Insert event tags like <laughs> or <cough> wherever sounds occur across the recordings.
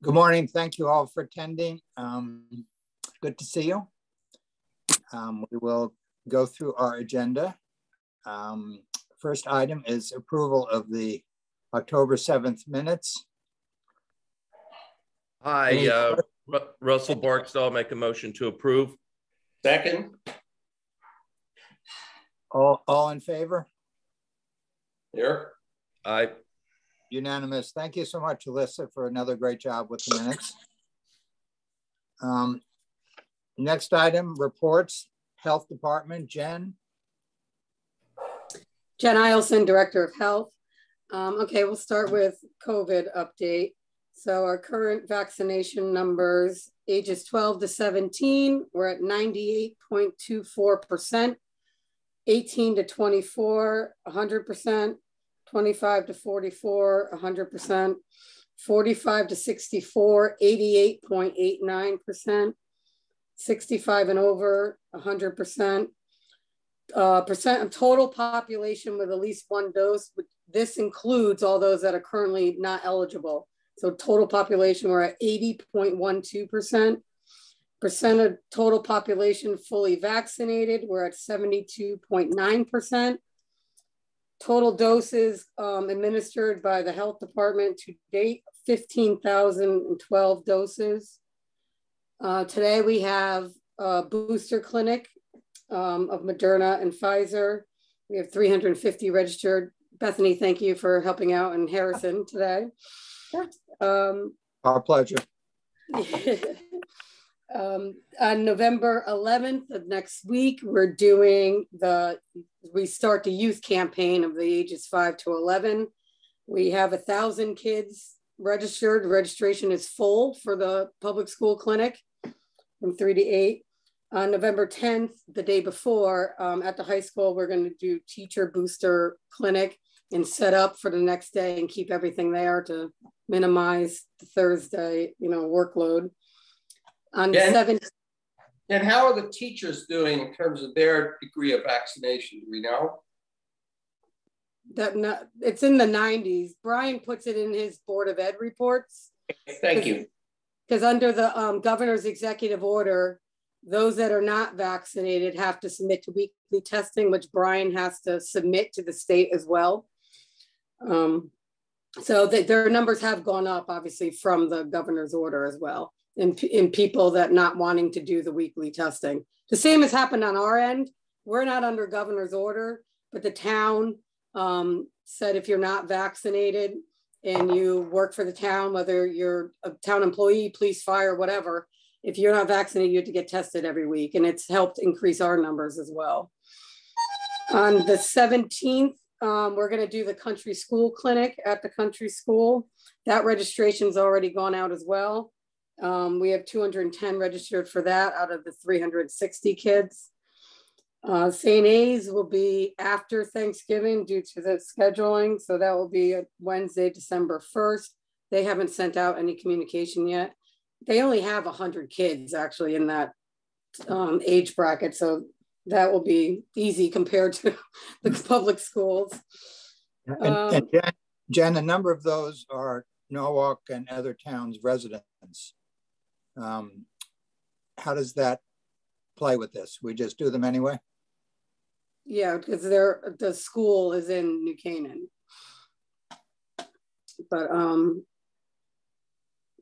Good morning. Thank you all for attending. Um, good to see you. Um, we will go through our agenda. Um, first item is approval of the October 7th minutes. Hi, uh, Russell Barksdale, make a motion to approve. Second. All, all in favor? Here. Aye. Unanimous. Thank you so much, Alyssa, for another great job with the minutes. Um, next item, reports, Health Department, Jen. Jen Eielson, Director of Health. Um, okay, we'll start with COVID update. So our current vaccination numbers, ages 12 to 17, we're at 98.24%, 18 to 24, 100%, 25 to 44, 100%, 45 to 64, 88.89%, 65 and over, 100%. Uh, percent of total population with at least one dose. This includes all those that are currently not eligible. So total population, we're at 80.12%. Percent of total population fully vaccinated, we're at 72.9%. Total doses um, administered by the health department to date, 15,012 doses. Uh, today we have a booster clinic um, of Moderna and Pfizer. We have 350 registered. Bethany, thank you for helping out in Harrison today. Um, Our pleasure. <laughs> um, on November 11th of next week, we're doing the, we start the youth campaign of the ages five to 11. We have a thousand kids registered. Registration is full for the public school clinic from three to eight. On November 10th, the day before, um, at the high school, we're going to do teacher booster clinic and set up for the next day and keep everything there to minimize the Thursday, you know, workload. On the 17th. And how are the teachers doing in terms of their degree of vaccination? Do we know? That not, it's in the 90s. Brian puts it in his Board of Ed reports. Thank you. Because under the um, governor's executive order, those that are not vaccinated have to submit to weekly testing, which Brian has to submit to the state as well. Um, so the, their numbers have gone up, obviously, from the governor's order as well, in, in people that not wanting to do the weekly testing. The same has happened on our end. We're not under governor's order, but the town um, said if you're not vaccinated and you work for the town, whether you're a town employee, police, fire, whatever, if you're not vaccinated, you have to get tested every week. And it's helped increase our numbers as well. On the 17th, um, we're going to do the country school clinic at the country school. That registration's already gone out as well. Um, we have 210 registered for that out of the 360 kids. Uh, St. A's will be after Thanksgiving due to the scheduling. So that will be Wednesday, December 1st. They haven't sent out any communication yet. They only have 100 kids actually in that um, age bracket. So that will be easy compared to <laughs> the public schools. And, um, and Jen, Jen, a number of those are Norwalk and other towns residents. Um, how does that play with this? We just do them anyway? Yeah, because they're the school is in New Canaan. But um,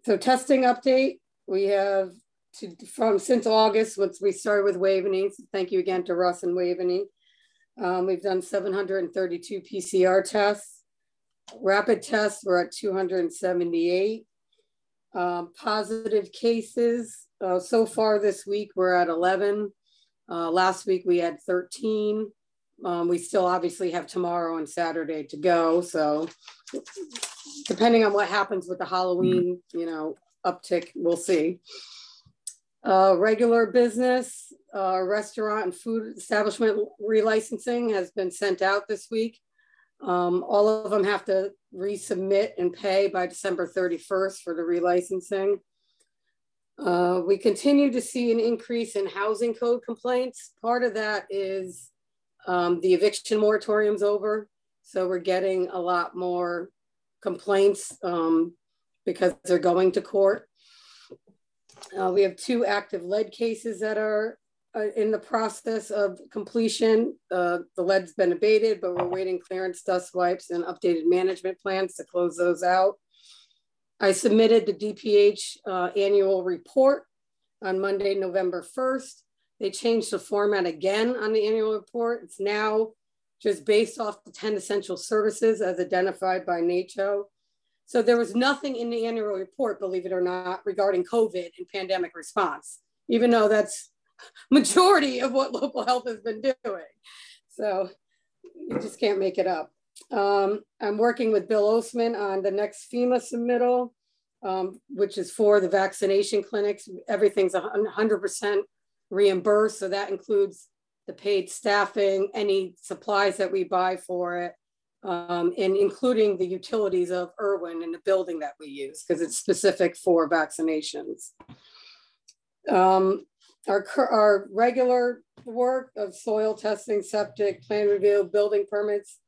so testing update, we have to, from since August, once we started with Waveny. So thank you again to Russ and Waveny. Um, we've done 732 PCR tests. Rapid tests, we're at 278. Um, positive cases, uh, so far this week, we're at 11. Uh, last week we had 13. Um, we still obviously have tomorrow and Saturday to go. So depending on what happens with the Halloween, you know, uptick, we'll see. Uh, regular business, uh, restaurant and food establishment relicensing has been sent out this week. Um, all of them have to resubmit and pay by December 31st for the relicensing. Uh, we continue to see an increase in housing code complaints. Part of that is um, the eviction moratorium's over. So we're getting a lot more complaints um, because they're going to court. Uh, we have two active lead cases that are uh, in the process of completion. Uh, the lead's been abated, but we're waiting clearance dust wipes and updated management plans to close those out. I submitted the DPH uh, annual report on Monday, November 1st. They changed the format again on the annual report. It's now just based off the 10 essential services as identified by NATO. So there was nothing in the annual report, believe it or not, regarding COVID and pandemic response, even though that's <laughs> majority of what local health has been doing. So you just can't make it up. Um, I'm working with Bill Osman on the next FEMA submittal, um, which is for the vaccination clinics. Everything's 100% reimbursed. So that includes the paid staffing, any supplies that we buy for it, um, and including the utilities of Irwin and the building that we use because it's specific for vaccinations. Um, our, our regular work of soil testing, septic, plan review, building permits,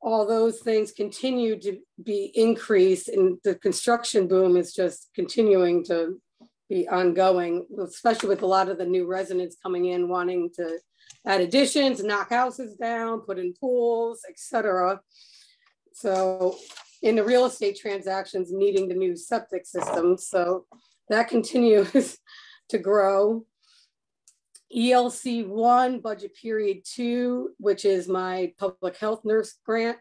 all those things continue to be increased and the construction boom is just continuing to be ongoing, especially with a lot of the new residents coming in wanting to add additions, knock houses down, put in pools, etc. So in the real estate transactions needing the new septic system. So that continues <laughs> to grow. ELC one, budget period two, which is my public health nurse grant.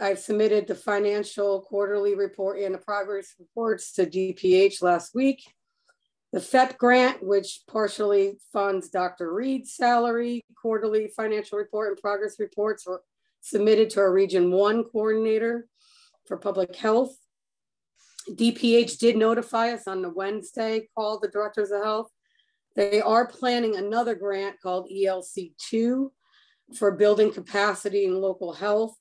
I've submitted the financial quarterly report and the progress reports to DPH last week. The FEP grant, which partially funds Dr. Reed's salary, quarterly financial report and progress reports were submitted to our Region 1 coordinator for public health. DPH did notify us on the Wednesday, call, the directors of health they are planning another grant called ELC2 for building capacity in local health.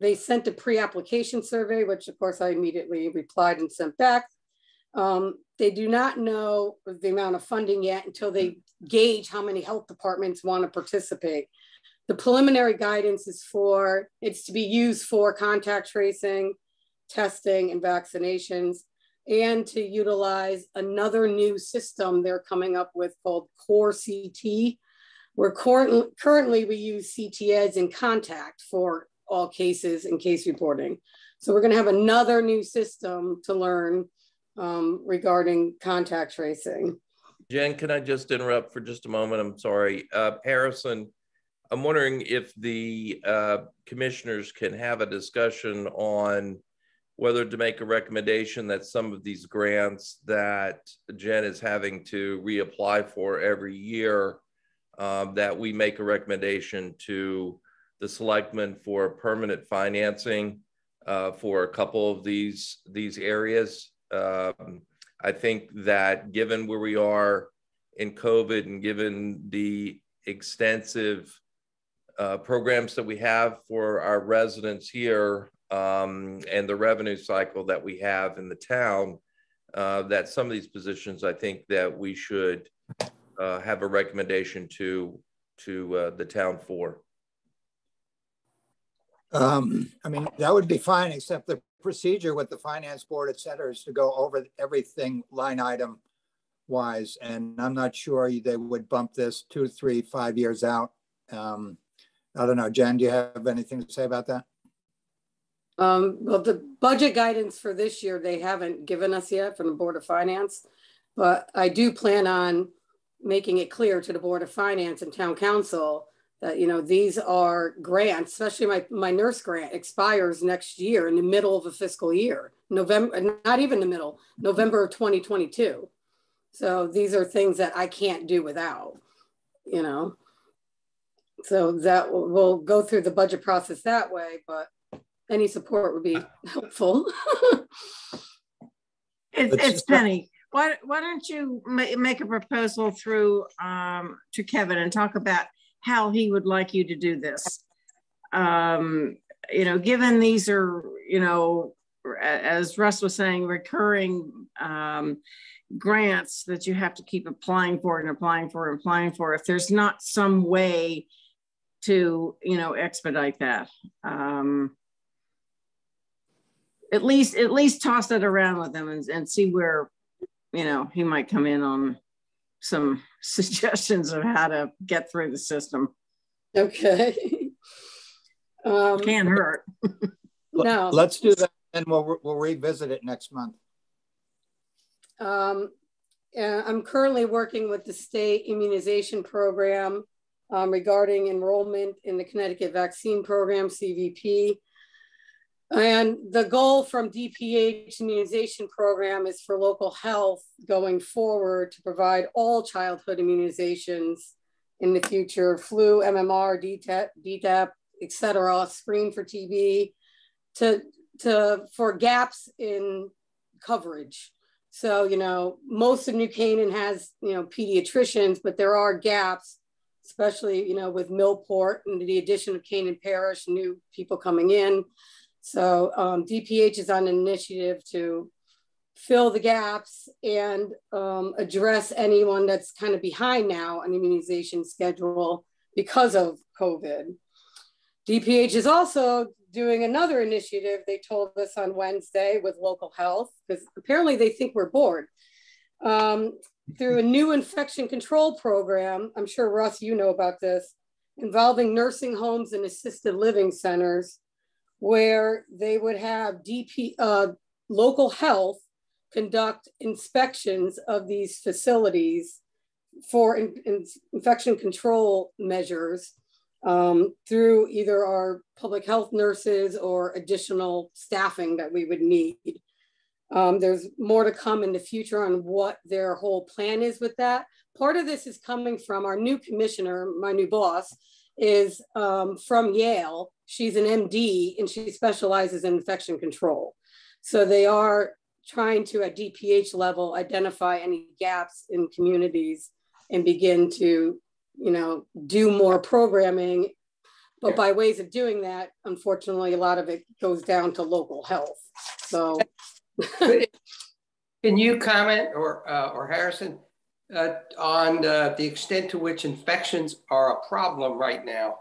They sent a pre-application survey, which of course I immediately replied and sent back. Um, they do not know the amount of funding yet until they gauge how many health departments want to participate. The preliminary guidance is for, it's to be used for contact tracing, testing, and vaccinations and to utilize another new system they're coming up with called Core CT. Where current, currently we use CTEDSS in contact for all cases and case reporting. So we're gonna have another new system to learn um, regarding contact tracing. Jen, can I just interrupt for just a moment? I'm sorry. Uh, Harrison, I'm wondering if the uh, commissioners can have a discussion on whether to make a recommendation that some of these grants that Jen is having to reapply for every year, um, that we make a recommendation to the selectmen for permanent financing uh, for a couple of these these areas. Um, I think that given where we are in COVID and given the extensive uh, programs that we have for our residents here, um, and the revenue cycle that we have in the town, uh, that some of these positions, I think that we should uh, have a recommendation to to uh, the town for. Um, I mean, that would be fine, except the procedure with the finance board, et cetera, is to go over everything line item wise. And I'm not sure they would bump this two, three, five years out. Um, I don't know. Jen, do you have anything to say about that? Um, well, the budget guidance for this year, they haven't given us yet from the Board of Finance, but I do plan on making it clear to the Board of Finance and Town Council that, you know, these are grants, especially my, my nurse grant expires next year in the middle of a fiscal year, November, not even the middle, November of 2022. So these are things that I can't do without, you know. So that will, we'll go through the budget process that way, but any support would be helpful. <laughs> it's, it's Penny. Why, why don't you ma- make a proposal through um, to Kevin and talk about how he would like you to do this? Um, you know, given these are, you know, as Russ was saying, recurring um, grants that you have to keep applying for and applying for and applying for. If there's not some way to, you know, expedite that. Um, at least at least toss it around with him and, and see where you know he might come in on some <laughs> suggestions of how to get through the system. Okay. <laughs> um, Can't hurt. <laughs> no. Let's do that and we'll, we'll revisit it next month. Um, uh, I'm currently working with the state immunization program um, regarding enrollment in the Connecticut vaccine program, CVP. And the goal from DPH immunization program is for local health going forward to provide all childhood immunizations in the future, flu, MMR, DTaP, DTaP, et cetera, screen for TB, to, to, for gaps in coverage. So, you know, most of New Canaan has, you know, pediatricians, but there are gaps, especially, you know, with Millport and the addition of Canaan Parish, new people coming in. So um, DPH is on an initiative to fill the gaps and um, address anyone that's kind of behind now on immunization schedule because of COVID. DPH is also doing another initiative, they told us on Wednesday with local health, because apparently they think we're bored. Um, through a new infection control program, I'm sure Russ, you know about this, involving nursing homes and assisted living centers where they would have DP, uh, local health conduct inspections of these facilities for in, in infection control measures um, through either our public health nurses or additional staffing that we would need. Um, there's more to come in the future on what their whole plan is with that. Part of this is coming from our new commissioner, my new boss, is um, from Yale. She's an MD and she specializes in infection control. So they are trying to, at DPH level, identify any gaps in communities and begin to, you know, do more programming. But by ways of doing that, unfortunately, a lot of it goes down to local health. So, <laughs> can you comment, or uh, or Harrison, uh, on uh, the extent to which infections are a problem right now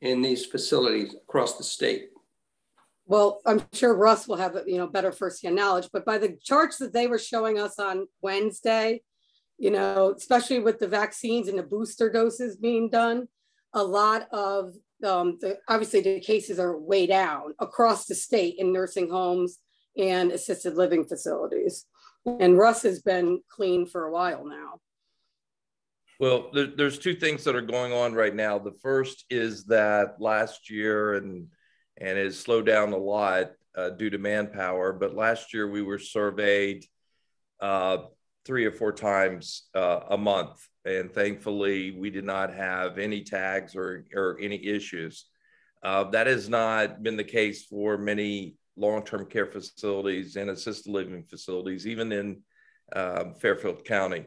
in these facilities across the state? Well, I'm sure Russ will have you know better firsthand knowledge, but by the charts that they were showing us on Wednesday, you know, especially with the vaccines and the booster doses being done, a lot of um, the, obviously the cases are way down across the state in nursing homes and assisted living facilities. And Russ has been clean for a while now. Well, there, there's two things that are going on right now. The first is that last year and and it slowed down a lot uh, due to manpower. But last year we were surveyed uh, three or four times uh, a month, and thankfully we did not have any tags or or any issues. Uh, that has not been the case for many long-term care facilities and assisted living facilities, even in uh, Fairfield County.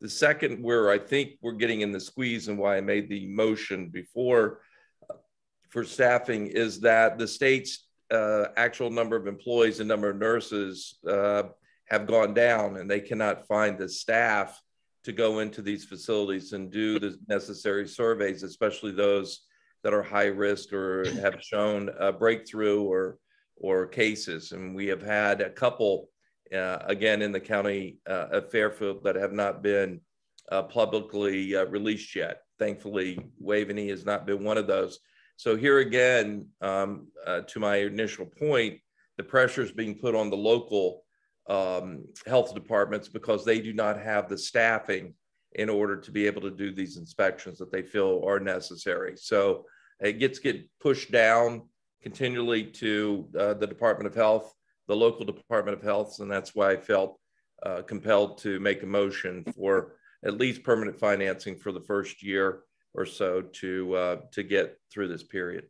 The second, where I think we're getting in the squeeze and why I made the motion before uh, for staffing is that the state's uh, actual number of employees and number of nurses uh, have gone down and they cannot find the staff to go into these facilities and do the necessary surveys, especially those that are high risk or have shown a breakthrough or or cases. And we have had a couple, uh, again, in the county uh, of Fairfield that have not been uh, publicly uh, released yet. Thankfully, Waveny has not been one of those. So here again, um, uh, to my initial point, the pressure is being put on the local um, health departments because they do not have the staffing in order to be able to do these inspections that they feel are necessary. So it gets get pushed down continually to uh, the Department of Health, the local Department of Health, and that's why I felt uh, compelled to make a motion for at least permanent financing for the first year or so to uh, to get through this period.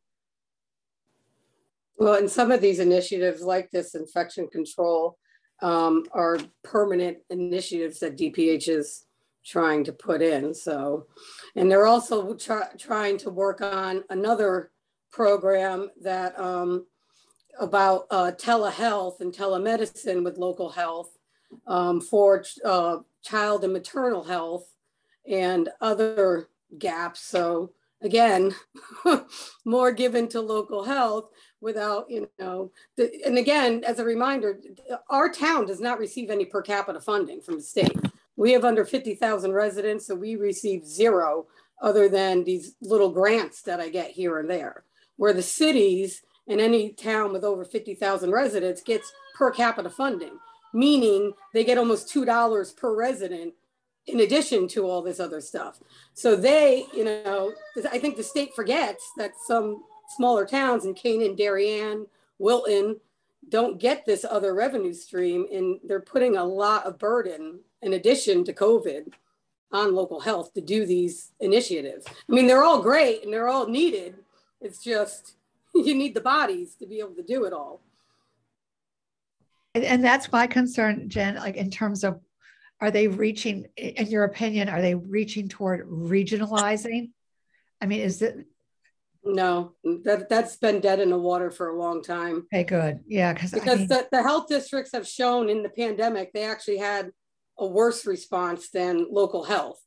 Well, and some of these initiatives, like this infection control, um, are permanent initiatives that DPH is trying to put in. So, and they're also try, trying to work on another program that um, about uh, telehealth and telemedicine with local health um, for uh, child and maternal health and other gaps. So again, <laughs> more given to local health without, you know, the, and again, as a reminder, our town does not receive any per capita funding from the state. We have under 50,000 residents, so we receive zero other than these little grants that I get here and there. Where the cities and any town with over 50,000 residents gets per capita funding, meaning they get almost $2 per resident in addition to all this other stuff. So they, you know, I think the state forgets that some smaller towns in Canaan, Darien, Wilton don't get this other revenue stream and they're putting a lot of burden in addition to COVID on local health to do these initiatives. I mean, they're all great and they're all needed. It's just <laughs> you need the bodies to be able to do it all. And, and that's my concern, Jen, like in terms of are they reaching, in your opinion, are they reaching toward regionalizing? I mean, is it? No, that, that's been dead in the water for a long time. Okay, good. Yeah, because because I mean, the, the health districts have shown in the pandemic, they actually had a worse response than local health.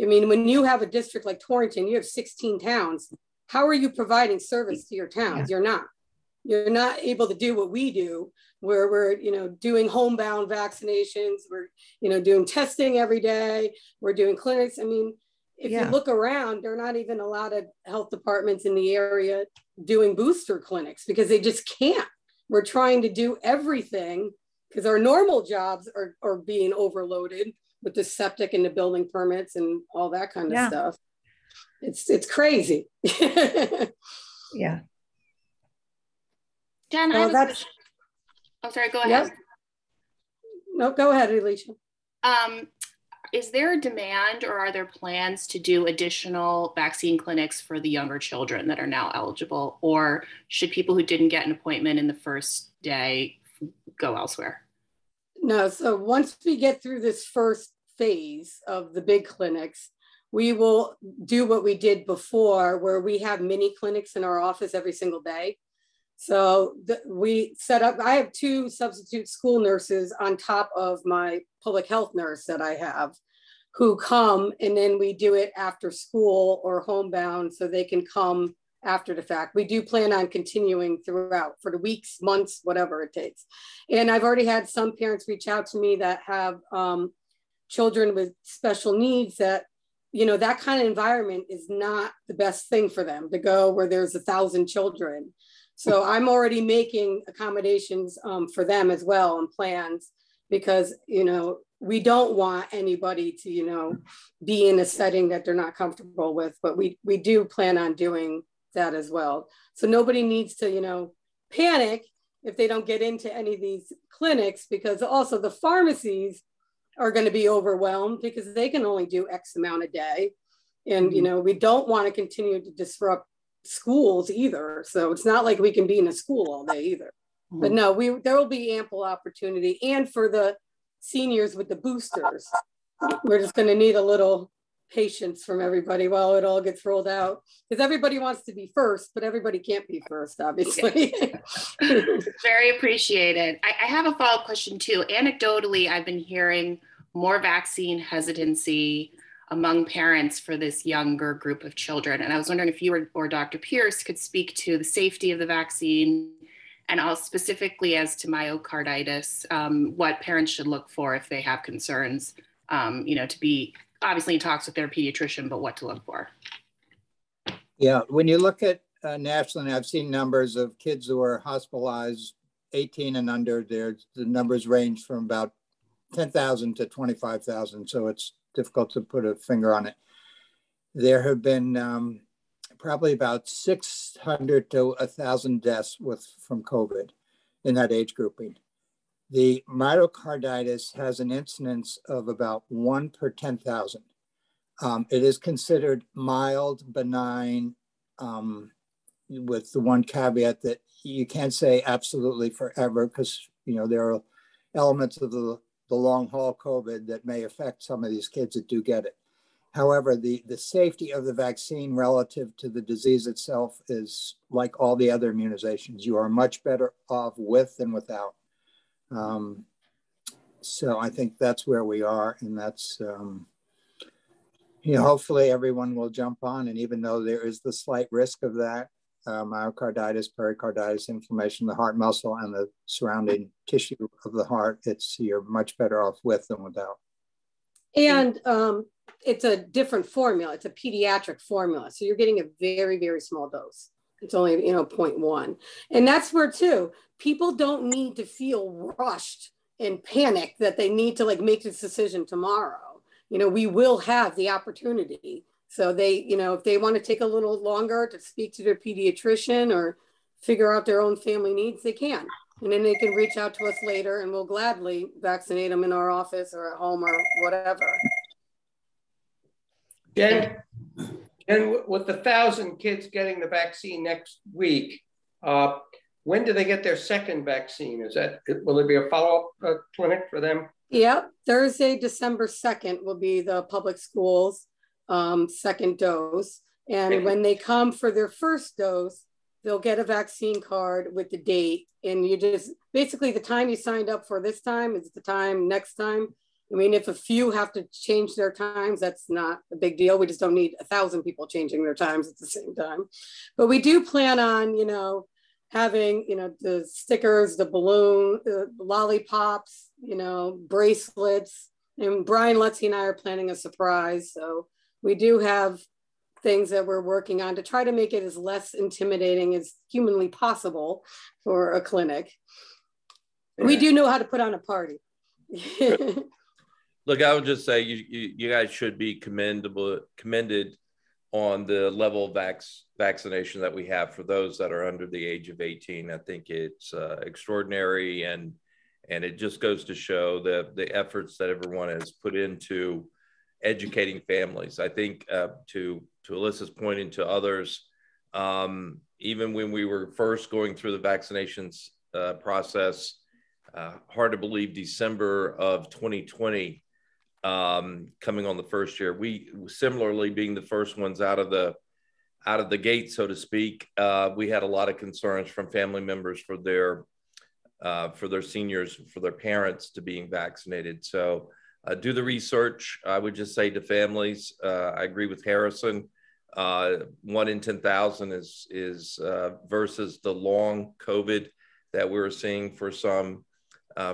I mean, when you have a district like Torrington, you have 16 towns. How are you providing service to your towns? Yeah. You're not. You're not able to do what we do, where we're, you know, doing homebound vaccinations. We're, you know, doing testing every day. We're doing clinics. I mean, if yeah. you look around, there are not even a lot of health departments in the area doing booster clinics because they just can't. We're trying to do everything because our normal jobs are, are being overloaded with the septic and the building permits and all that kind of yeah. stuff. It's it's crazy. <laughs> yeah. Jen, well, I have a question. Oh, sorry, go ahead. Yep. No, go ahead, Alicia. Um, is there a demand or are there plans to do additional vaccine clinics for the younger children that are now eligible? Or should people who didn't get an appointment in the first day go elsewhere? No, so once we get through this first phase of the big clinics, we will do what we did before, where we have mini clinics in our office every single day. So the, we set up, I have two substitute school nurses on top of my public health nurse that I have who come and then we do it after school or homebound so they can come after the fact. We do plan on continuing throughout for the weeks, months, whatever it takes. And I've already had some parents reach out to me that have um, children with special needs that, you know, that kind of environment is not the best thing for them to go where there's a thousand children. So I'm already making accommodations um, for them as well and plans because, you know, we don't want anybody to, you know, be in a setting that they're not comfortable with, but we, we do plan on doing that as well. So nobody needs to, you know, panic if they don't get into any of these clinics because also the pharmacies are going to be overwhelmed because they can only do X amount a day. And, you mm-hmm. know, we don't want to continue to disrupt schools either. So it's not like we can be in a school all day either. Mm-hmm. But no, we there will be ample opportunity. And for the seniors with the boosters, we're just going to need a little patience from everybody while it all gets rolled out. Because everybody wants to be first but everybody can't be first obviously. <laughs> Very appreciated. I, I have a follow-up question too. Anecdotally i've been hearing more vaccine hesitancy among parents for this younger group of children. And i was wondering if you or, or dr pierce could speak to the safety of the vaccine and also specifically as to myocarditis um, what parents should look for if they have concerns um, you know to be obviously in talks with their pediatrician, but what to look for. Yeah, when you look at uh, nationally, I've seen numbers of kids who are hospitalized 18 and under. There, the numbers range from about 10,000 to 25,000. So it's difficult to put a finger on it. There have been um, probably about 600 to 1,000 deaths with from COVID in that age grouping. The myocarditis has an incidence of about one per 10,000. Um, it is considered mild, benign, um, with the one caveat that you can't say absolutely forever because you know there are elements of the, the long haul COVID that may affect some of these kids that do get it. However, the, the safety of the vaccine relative to the disease itself is like all the other immunizations. You are much better off with than without. Um, so I think that's where we are, and that's um, you know, hopefully everyone will jump on. And even though there is the slight risk of that, uh, myocarditis, pericarditis, inflammation the heart muscle, and the surrounding tissue of the heart, it's you're much better off with than without. And um, it's a different formula. It's a pediatric formula. So you're getting a very, very small dose. It's only, you know, 0.1. And that's where too, people don't need to feel rushed and panicked that they need to like make this decision tomorrow. You know, we will have the opportunity. So they, you know, if they want to take a little longer to speak to their pediatrician or figure out their own family needs, they can. And then they can reach out to us later and we'll gladly vaccinate them in our office or at home or whatever. Jen, and with the thousand kids getting the vaccine next week, uh, when do they get their second vaccine? Is that will there be a follow up uh, clinic for them? Yep, Thursday, December second will be the public schools um, second dose, and when they come for their first dose, they'll get a vaccine card with the date, and you just basically the time you signed up for this time is the time next time. I mean, if a few have to change their times, that's not a big deal. We just don't need a thousand people changing their times at the same time. But we do plan on, you know, having you know the stickers the balloon the lollipops you know bracelets and Bryan Luizzi and i are planning a surprise so we do have things that we're working on to try to make it as less intimidating as humanly possible for a clinic yeah. we do know how to put on a party <laughs> look i would just say you, you, you guys should be commendable commended on the level of vac- vaccination that we have for those that are under the age of 18. I think it's uh, extraordinary and and it just goes to show the the efforts that everyone has put into educating families. I think uh, to to Alyssa's point and to others, um, even when we were first going through the vaccinations uh, process, uh, hard to believe December of 2020 um, coming on the first year. We similarly being the first ones out of the out of the gate, so to speak. Uh, we had a lot of concerns from family members for their uh, for their seniors, for their parents to being vaccinated. So uh, do the research. I would just say to families, uh, I agree with Harrison. Uh, one in ten thousand is is uh, versus the long COVID that we we're seeing for some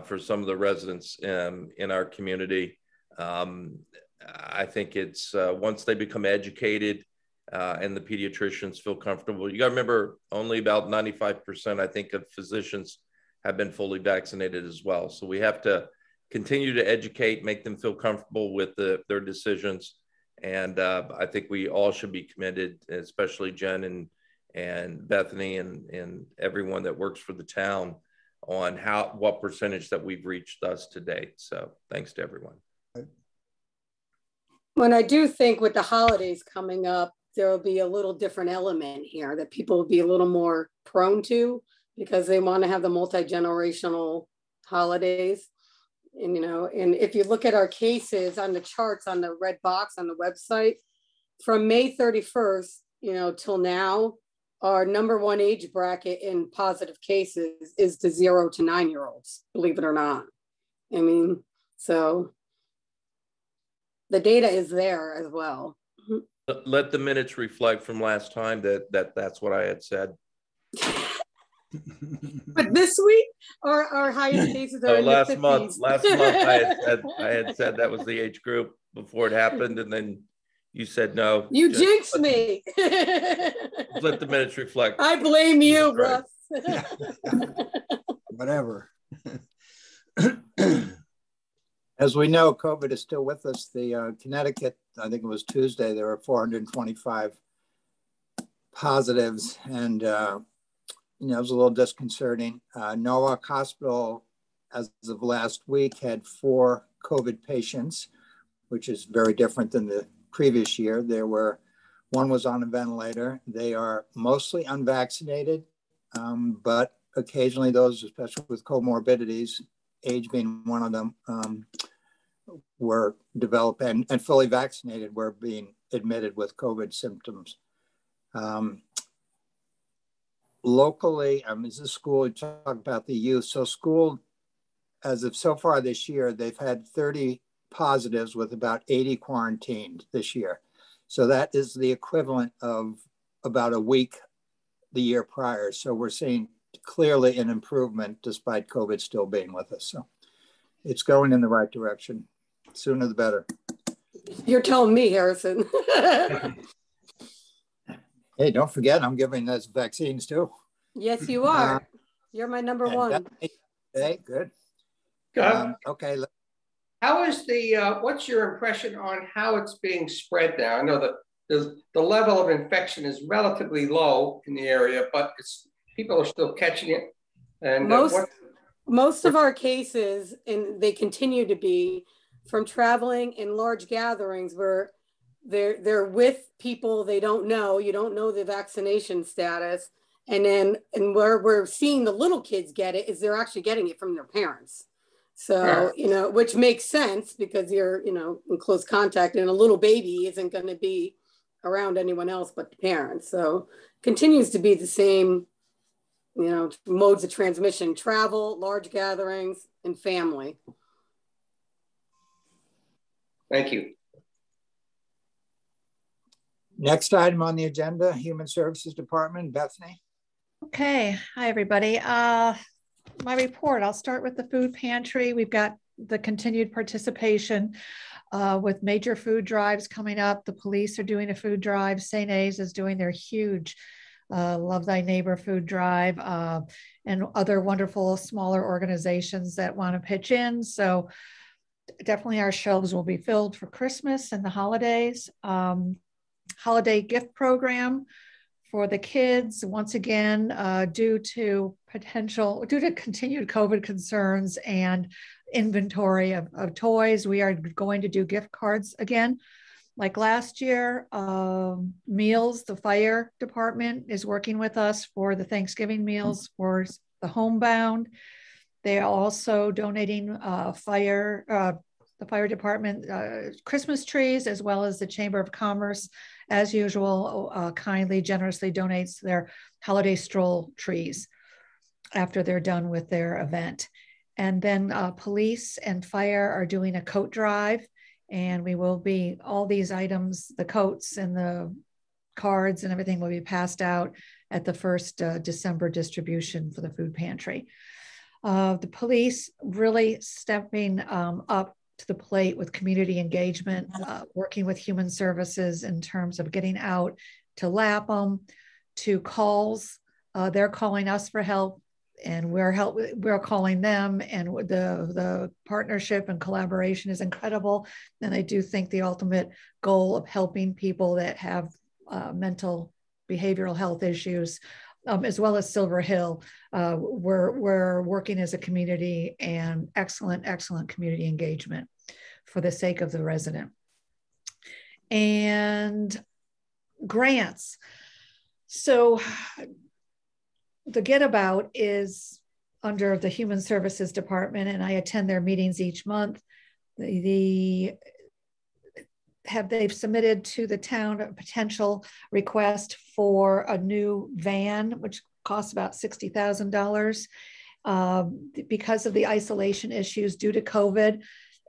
for some of the residents in, in our community. Um, I think it's uh, once they become educated uh, and the pediatricians feel comfortable. You got to remember, only about 95%, I think, of physicians have been fully vaccinated as well. So we have to continue to educate, make them feel comfortable with the, their decisions. And uh, I think we all should be commended, especially Jen and and Bethany and and everyone that works for the town on how what percentage that we've reached thus to date. So thanks to everyone. When I do think with the holidays coming up, there will be a little different element here that people will be a little more prone to because they want to have the multi-generational holidays. And you know, and if you look at our cases on the charts on the red box on the website, from May 31st, you know, till now, our number one age bracket in positive cases is the zero to nine year olds, believe it or not. I mean, so the data is there as well. Let the minutes reflect from last time that that that's what I had said. <laughs> but this week, our, our highest <laughs> cases oh, are oh, last month. Last month, I had said <laughs> I had said that was the age group before it happened, and then you said no. You jinxed let, me. let the minutes reflect. I blame you, Russ. Whatever. As we know, COVID is still with us. The uh, Connecticut, I think it was Tuesday, there were 425 positives, and uh, you know it was a little disconcerting. Uh, Norwalk Hospital, as of last week, had four COVID patients, which is very different than the previous year. There were one was on a ventilator. They are mostly unvaccinated, um, but occasionally those, especially with comorbidities, age being one of them, um, were developed and, and fully vaccinated were being admitted with COVID symptoms. Um, locally, I mean, as a school, we talk about the youth. So school, as of so far this year, they've had 30 positives with about 80 quarantined this year. So that is the equivalent of about a week the year prior. So we're seeing clearly an improvement despite COVID still being with us. So it's going in the right direction. Sooner the better. You're telling me, Harrison. <laughs> hey, don't forget, I'm giving those vaccines too. Yes, you are. Uh, You're my number one. Hey, good. Um, okay. How is the, uh, what's your impression on how it's being spread now? I know that the, the level of infection is relatively low in the area, but it's people are still catching it. And uh, most, uh, most of our cases, and they continue to be from traveling in large gatherings where they're they're with people they don't know. You don't know the vaccination status, and then and where we're seeing the little kids get it is they're actually getting it from their parents. So, you know, which makes sense because you're, you know, in close contact and a little baby isn't going to be around anyone else but the parents. So continues to be the same, you know, modes of transmission, travel, large gatherings, and family. Thank you. Next item on the agenda, Human Services Department, Bethany. Okay, hi everybody. Uh, my report, I'll start with the food pantry. We've got the continued participation uh, with major food drives coming up. The police are doing a food drive. St. A's is doing their huge uh, Love Thy Neighbor food drive uh, and other wonderful smaller organizations that want to pitch in. So definitely our shelves will be filled for Christmas and the holidays. Um, holiday gift program for the kids, once again, uh, due to potential, due to continued COVID concerns and inventory of, of toys, we are going to do gift cards again. Like last year, um, meals, the fire department is working with us for the Thanksgiving meals for the homebound. They are also donating uh, fire, uh, the fire department uh, Christmas trees, as well as the Chamber of Commerce as usual, uh, kindly, generously donates their holiday stroll trees after they're done with their event. And then uh, police and fire are doing a coat drive, and we will be, all these items, the coats and the cards and everything will be passed out at the first uh, December distribution for the food pantry. Uh, the police really stepping um, up to the plate with community engagement, uh, working with human services in terms of getting out to LAPM, to calls. Uh, they're calling us for help, and we're help. We're calling them, and the the partnership and collaboration is incredible. And I do think the ultimate goal of helping people that have uh, mental behavioral health issues um, as well as Silver Hill, uh, we're, we're working as a community and excellent, excellent community engagement for the sake of the resident. And grants. So the Get About is under the Human Services Department, and I attend their meetings each month. The, the have they've submitted to the town a potential request for a new van, which costs about $60,000. Um, because of the isolation issues due to COVID,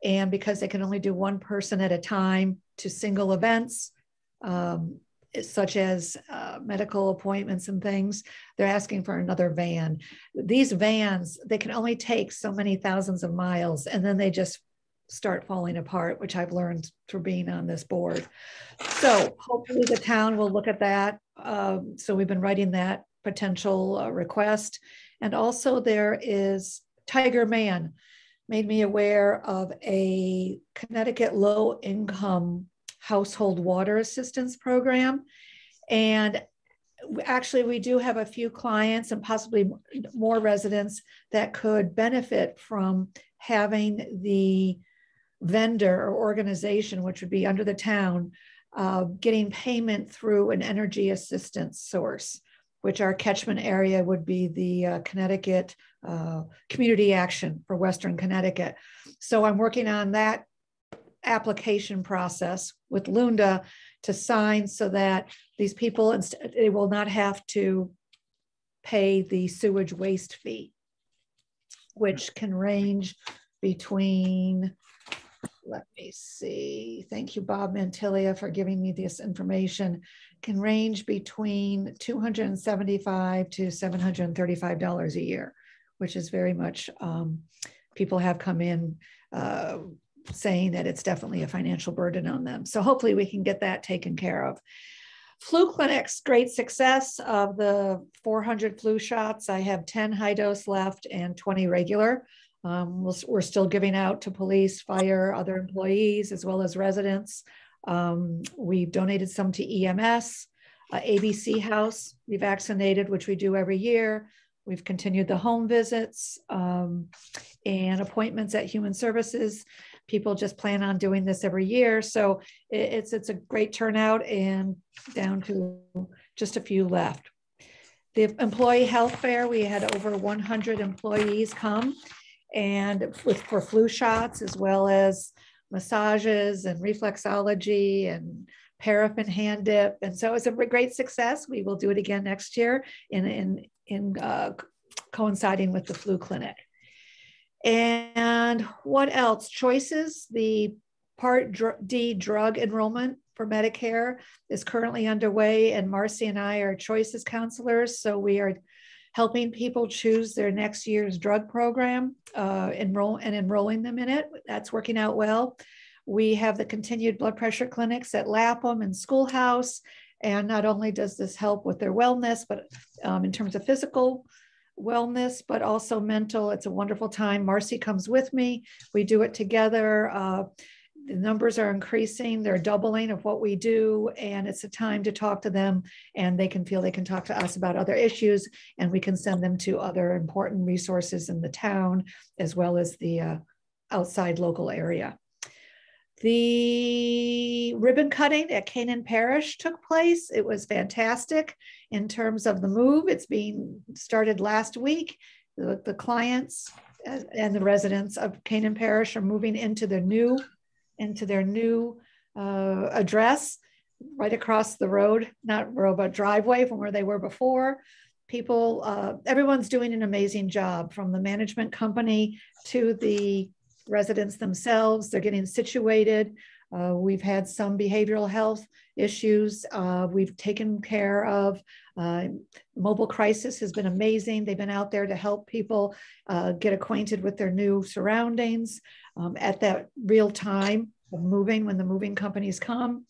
and because they can only do one person at a time to single events, um, such as uh, medical appointments and things, they're asking for another van. These vans, they can only take so many thousands of miles, and then they just start falling apart, which I've learned through being on this board. So hopefully the town will look at that. Um, so we've been writing that potential uh, request. And also there is Tiger Man made me aware of a Connecticut low income household water assistance program. And actually we do have a few clients and possibly more residents that could benefit from having the vendor or organization, which would be under the town, uh, getting payment through an energy assistance source, which our catchment area would be the uh, Connecticut uh, Community Action for Western Connecticut. So I'm working on that application process with Lunda to sign so that these people they will not have to pay the sewage waste fee, which can range between let me see. Thank you, Bob Mantilia, for giving me this information. Can range between 275 to $735 a year, which is very much, um, people have come in uh, saying that it's definitely a financial burden on them. So hopefully we can get that taken care of. Flu clinics, great success of the 400 flu shots. I have 10 high dose left and 20 regular. Um, we we are still giving out to police, fire, other employees, as well as residents. Um, we've donated some to EMS, uh, ABC House, we vaccinated, which we do every year. We've continued the home visits um, and appointments at Human Services. People just plan on doing this every year. So it's, it's a great turnout and down to just a few left. The employee health fair, we had over 100 employees come and with for flu shots as well as massages and reflexology and paraffin hand dip. And so it's a great success. We will do it again next year in, in, in uh, coinciding with the flu clinic. And what else? Choices, the Part D drug enrollment for Medicare is currently underway, and Marcy and I are choices counselors. So we are helping people choose their next year's drug program, uh, enroll and enrolling them in it. That's working out well. We have the continued blood pressure clinics at Lapham and Schoolhouse. And not only does this help with their wellness, but um, in terms of physical wellness, but also mental, it's a wonderful time. Marcy comes with me. We do it together. Uh, the numbers are increasing they're doubling of what we do and it's a time to talk to them and they can feel they can talk to us about other issues and we can send them to other important resources in the town as well as the uh, outside local area the ribbon cutting at Canaan Parish took place. It was fantastic in terms of the move. It's being started last week. The, the clients and the residents of Canaan Parish are moving into the new into their new uh, address right across the road, not road, but driveway from where they were before. People, uh, everyone's doing an amazing job from the management company to the residents themselves. They're getting situated. Uh, we've had some behavioral health issues. Uh, we've taken care of. Uh, mobile crisis has been amazing. They've been out there to help people uh, get acquainted with their new surroundings um, at that real time of moving when the moving companies come.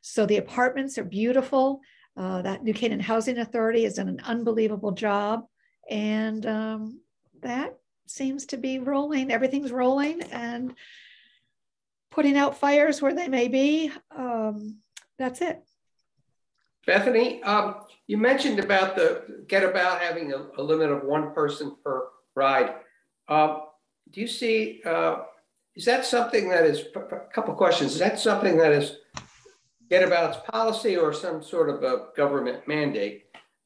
So the apartments are beautiful. Uh, that New Canaan Housing Authority has done an unbelievable job. And um, that seems to be rolling. Everything's rolling and putting out fires where they may be. Um, that's it. Bethany, um, you mentioned about the Getabout having a, a limit of one person per ride. Uh, do you see uh, is that something that is, a couple questions, is that something that is Getabout its policy or some sort of a government mandate?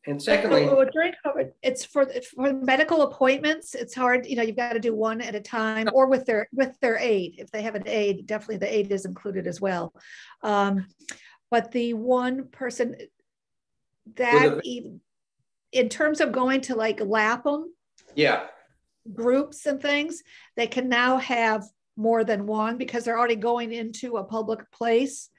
And secondly, oh, during COVID, it's for for medical appointments. It's hard, you know. You've got to do one at a time, or with their with their aid. If they have an aid, definitely the aid is included as well. Um, but the one person that, in terms of going to like Lapham, yeah, groups and things, they can now have more than one because they're already going into a public place.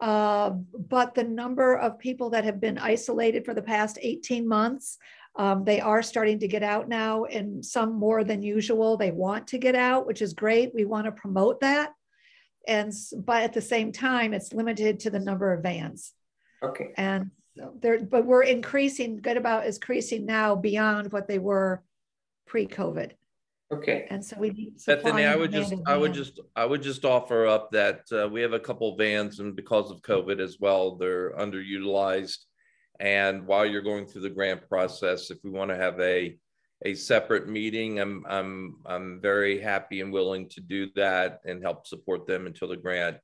Uh, but the number of people that have been isolated for the past 18 months, um, they are starting to get out now, and some more than usual. They want to get out, which is great. We want to promote that. And but at the same time, it's limited to the number of vans. Okay. And there, but we're increasing. Good about is increasing now beyond what they were pre-COVID. Okay. And so we need Bethany, I would just, I would just, I would just offer up that uh, we have a couple vans and because of COVID as well, they're underutilized. And while you're going through the grant process, if we want to have a, a separate meeting, I'm, I'm, I'm very happy and willing to do that and help support them until the grant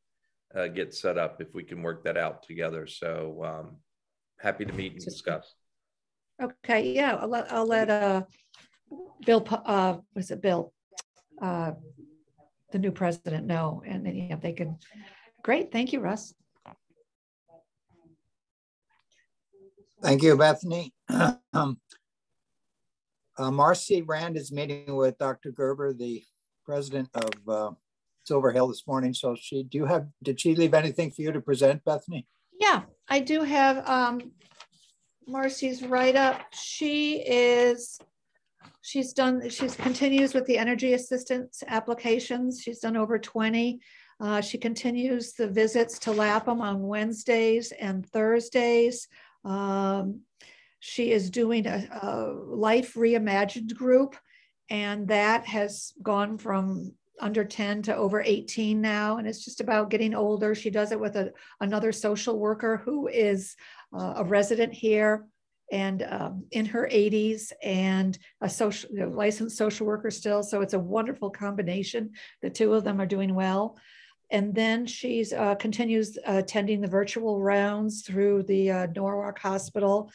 uh, gets set up, if we can work that out together. So um, happy to meet and discuss. Okay, yeah, I'll let, I'll let uh, Bill, uh, was it Bill? Uh, the new president no. and then yeah, they can. Great, thank you, Russ. Thank you, Bethany. um, uh, Marcy Rand is meeting with Dr. Gerber, the president of uh, Silver Hill this morning. So she, do you have, did she leave anything for you to present, Bethany? Yeah, I do have um, Marcy's write up. She is, she's done, she's continues with the energy assistance applications. She's done over 20. Uh, she continues the visits to Lapham on Wednesdays and Thursdays. Um, she is doing a, a Life Reimagined group, and that has gone from under 10 to over 18 now and it's just about getting older she does it with a, another social worker who is uh, a resident here and um, in her 80s and a social you know, licensed social worker still so it's a wonderful combination the two of them are doing well and then she's uh, continues uh, attending the virtual rounds through the uh, norwalk hospital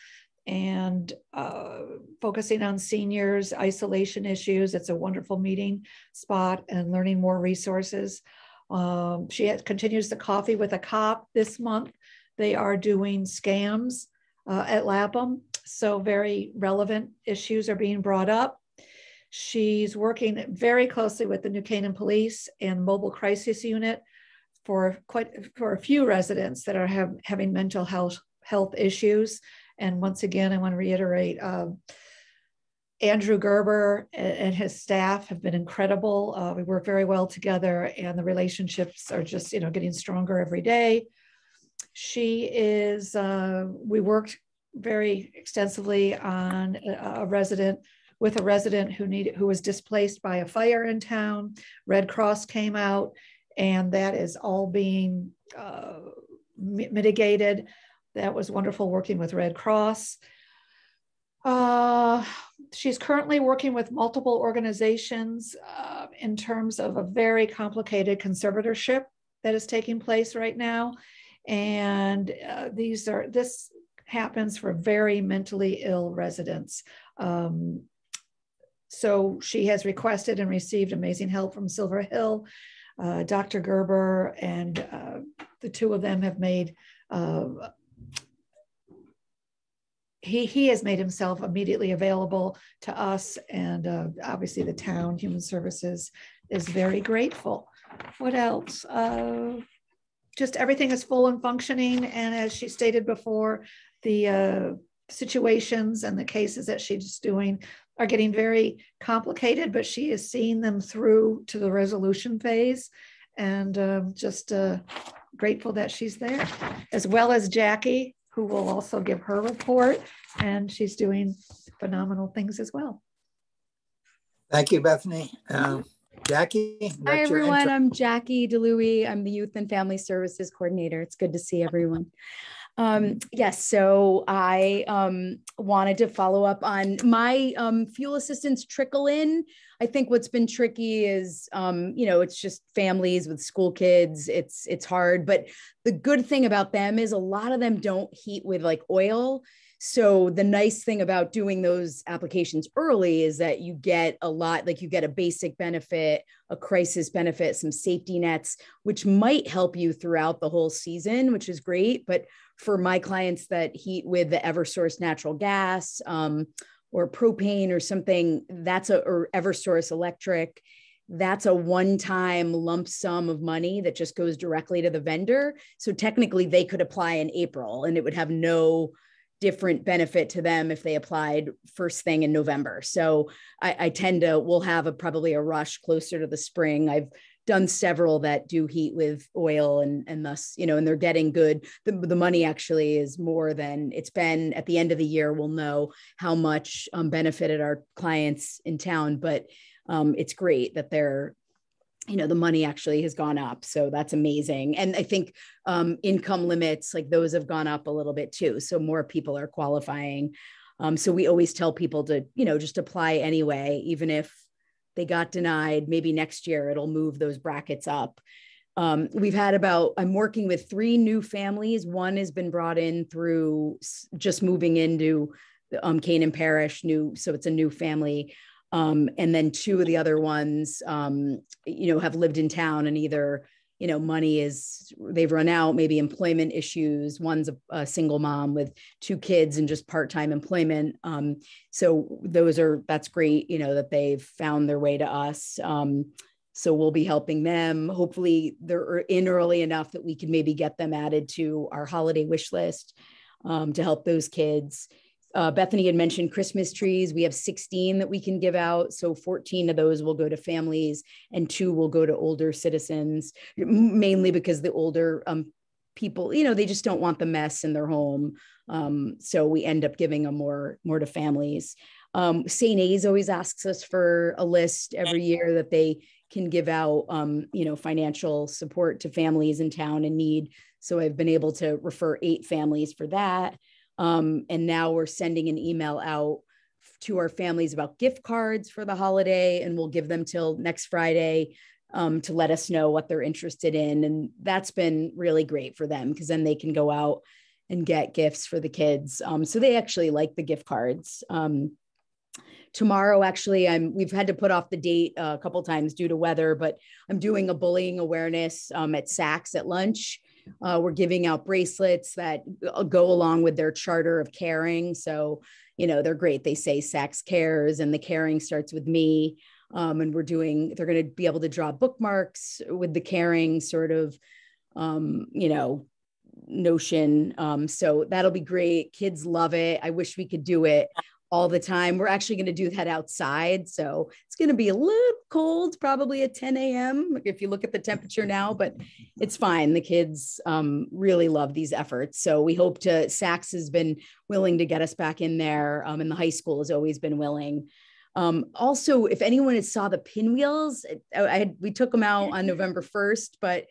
and uh, focusing on seniors, isolation issues. It's a wonderful meeting spot and learning more resources. Um, she has, continues the coffee with a cop this month. They are doing scams uh, at Lapham, so very relevant issues are being brought up. She's working very closely with the New Canaan Police and Mobile Crisis Unit for quite for a few residents that are have, having mental health health issues. And once again, I want to reiterate um, Andrew Gerber and his staff have been incredible. Uh, we work very well together, and the relationships are just you know getting stronger every day. She is. Uh, we worked very extensively on a, a resident with a resident who needed who was displaced by a fire in town. Red Cross came out, and that is all being uh, mitigated. That was wonderful working with Red Cross. Uh, she's currently working with multiple organizations uh, in terms of a very complicated conservatorship that is taking place right now. And uh, these are, this happens for very mentally ill residents. Um, so she has requested and received amazing help from Silver Hill. Uh, Dr. Gerber and uh, the two of them have made uh, he he has made himself immediately available to us and uh, obviously the town human services is very grateful what else uh, just everything is full and functioning and as she stated before the uh, situations and the cases that she's doing are getting very complicated but she is seeing them through to the resolution phase and um, just uh, grateful that she's there as well as jackie who will also give her report. And she's doing phenomenal things as well. Thank you, Bethany. Um, Jackie. Hi, everyone. I'm Jackie DeLuey. I'm the Youth and Family Services Coordinator. It's good to see everyone. Um, yes, so I um, wanted to follow up on my um, fuel assistance trickle in. I think what's been tricky is, um, you know, it's just families with school kids. It's it's hard, but the good thing about them is a lot of them don't heat with like oil. So the nice thing about doing those applications early is that you get a lot, like you get a basic benefit, a crisis benefit, some safety nets, which might help you throughout the whole season, which is great. But for my clients that heat with the Eversource natural gas um, or propane or something, that's a or Eversource electric. That's a one time lump sum of money that just goes directly to the vendor. So technically, they could apply in April and it would have no different benefit to them if they applied first thing in November. So I, I tend to, we'll have a probably a rush closer to the spring. I've done several that do heat with oil and and thus you know and they're getting good the, the money actually is more than it's been at the end of the year we'll know how much um, benefited our clients in town but um, it's great that they're you know the money actually has gone up so that's amazing. And i think um, income limits like those have gone up a little bit too so more people are qualifying. Um, so we always tell people to you know just apply anyway even if they got denied maybe next year it'll move those brackets up. Um, we've had about i'm working with three new families. One has been brought in through just moving into um, canaan parish new so it's a new family um, and then two of the other ones, um, you know, have lived in town and either, you know, money is they've run out, maybe employment issues. One's a, a single mom with two kids and just part-time employment. Um, so those are that's great, you know, that they've found their way to us. Um, so we'll be helping them. Hopefully, they're in early enough that we can maybe get them added to our holiday wish list um, to help those kids. Uh, Bethany had mentioned Christmas trees. We have 16 that we can give out. So 14 of those will go to families and two will go to older citizens, mainly because the older um, people, you know, they just don't want the mess in their home. Um, so we end up giving them more, more to families. Um, St. A's always asks us for a list every year that they can give out, um, you know, financial support to families in town in need. So I've been able to refer eight families for that. Um, and now we're sending an email out to our families about gift cards for the holiday, and we'll give them till next Friday um, to let us know what they're interested in. And that's been really great for them because then they can go out and get gifts for the kids. Um, so they actually like the gift cards. Um, tomorrow actually i'm we've had to put off the date a couple times due to weather but i'm doing a bullying awareness um, at Saxe at lunch uh, we're giving out bracelets that uh, go along with their charter of caring. So you know they're great. They say Saxe cares and the caring starts with me. Um, and we're doing they're going to be able to draw bookmarks with the caring sort of um, you know notion. Um, so that'll be great. Kids love it. I wish we could do it all the time. We're actually going to do that outside. So it's going to be a little cold, probably at 10 a.m. if you look at the temperature now, but it's fine. The kids um, really love these efforts. So we hope to, Saxe has been willing to get us back in there, um, and the high school has always been willing. Um, also, if anyone saw the pinwheels, I, I, we took them out on November 1st, but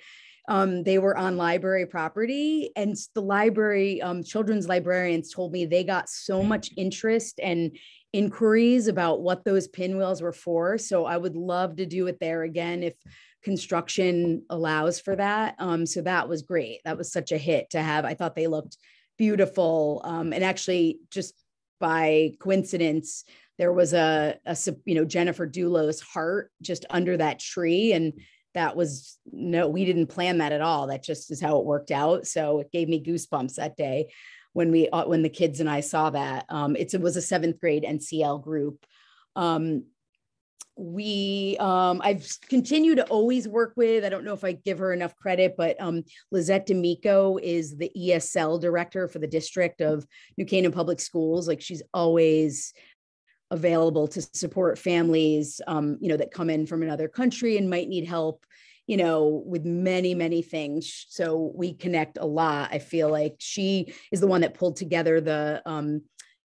um, they were on library property and the library um, children's librarians told me they got so much interest and inquiries about what those pinwheels were for so i would love to do it there again if construction allows for that um, so that was great. That was such a hit to have. I thought they looked beautiful um, and actually just by coincidence there was a, a you know jennifer dulos heart just under that tree and that was no, we didn't plan that at all. That just is how it worked out. So it gave me goosebumps that day when we uh, when the kids and I saw that. Um, it was a seventh grade NCL group. Um, we um, I've continued to always work with. I don't know if I give her enough credit, but um, Lizette D'Amico is the ESL director for the district of New Canaan Public Schools. Like she's always available to support families um, you know that come in from another country and might need help you know with many many things. So we connect a lot. I feel like she is the one that pulled together the um,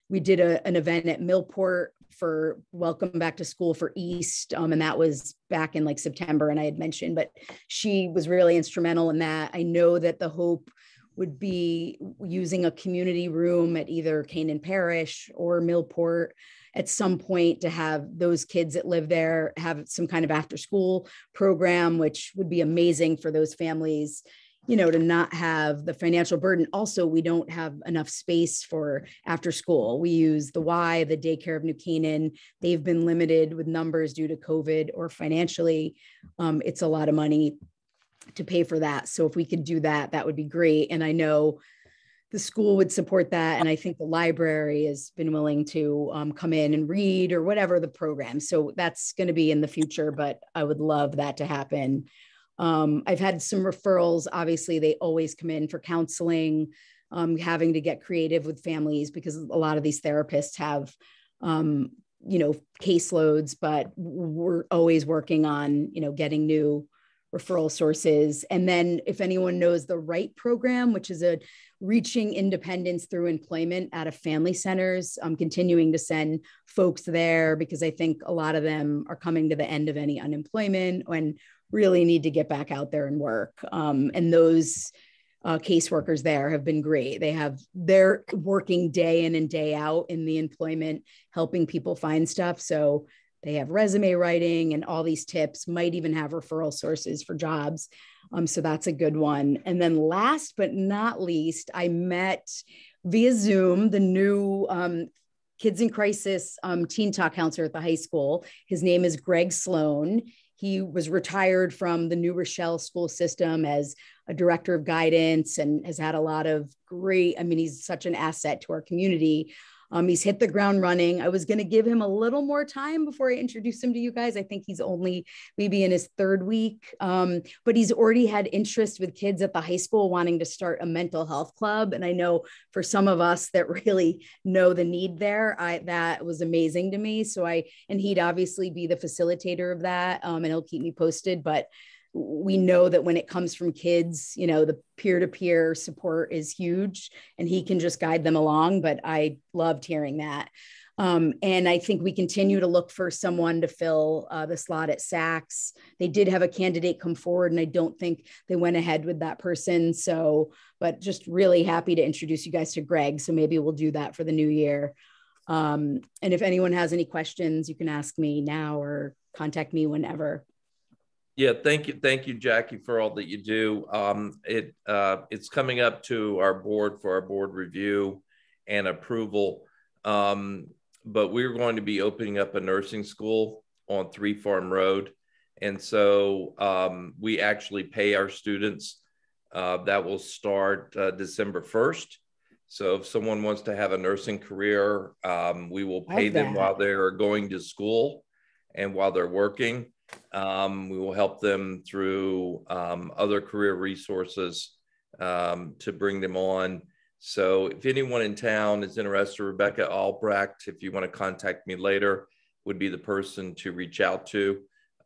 we did a, an event at millport for welcome back to school for east um, and that was back in like september and i had mentioned but she was really instrumental in that. I know that the hope would be using a community room at either canaan parish or millport at some point to have those kids that live there have some kind of after school program, which would be amazing for those families you know to not have the financial burden. Also we don't have enough space for after school. We use the y the daycare of new canaan. They've been limited with numbers due to covid or financially. Um, it's a lot of money to pay for that so if we could do that that would be great and i know the school would support that. And I think the library has been willing to um, come in and read or whatever the program. So that's going to be in the future, but I would love that to happen. Um, I've had some referrals. Obviously, they always come in for counseling, um, having to get creative with families because a lot of these therapists have, um, you know, caseloads, but we're always working on, you know, getting new referral sources. And then if anyone knows the RIGHT program, which is a reaching independence through employment out of family centers. I'm continuing to send folks there because I think a lot of them are coming to the end of any unemployment and really need to get back out there and work. Um, and those uh, caseworkers there have been great. They have they're working day in and day out in the employment, helping people find stuff. So they have resume writing and all these tips, might even have referral sources for jobs. Um, so that's a good one. And then last but not least, I met via Zoom the new um, Kids in Crisis um, Teen Talk counselor at the high school. His name is Greg Sloan. He was retired from the New Rochelle school system as a director of guidance and has had a lot of great, I mean, he's such an asset to our community. Um, he's hit the ground running. I was going to give him a little more time before I introduce him to you guys. I think he's only maybe in his third week, um, but he's already had interest with kids at the high school wanting to start a mental health club. And I know for some of us that <laughs> really know the need there, I that was amazing to me. So I and he'd obviously be the facilitator of that, um, and he'll keep me posted. But we know that when it comes from kids, you know, the peer to peer support is huge and he can just guide them along. But I loved hearing that. Um, and I think we continue to look for someone to fill uh, the slot at Saxe. They did have a candidate come forward, and I don't think they went ahead with that person. So, but just really happy to introduce you guys to Greg. So maybe we'll do that for the new year. Um, and if anyone has any questions, you can ask me now or contact me whenever. Yeah, thank you, thank you, Jackie, for all that you do. Um, it uh, it's coming up to our board for our board review and approval. Um, but we're going to be opening up a nursing school on Three Farm Road, and so um, we actually pay our students. Uh, that will start uh, December first. So if someone wants to have a nursing career, um, we will pay them while they're going to school and while they're working. Um, we will help them through um, other career resources um, to bring them on. So if anyone in town is interested, Rebecca Albrecht, if you want to contact me later, would be the person to reach out to.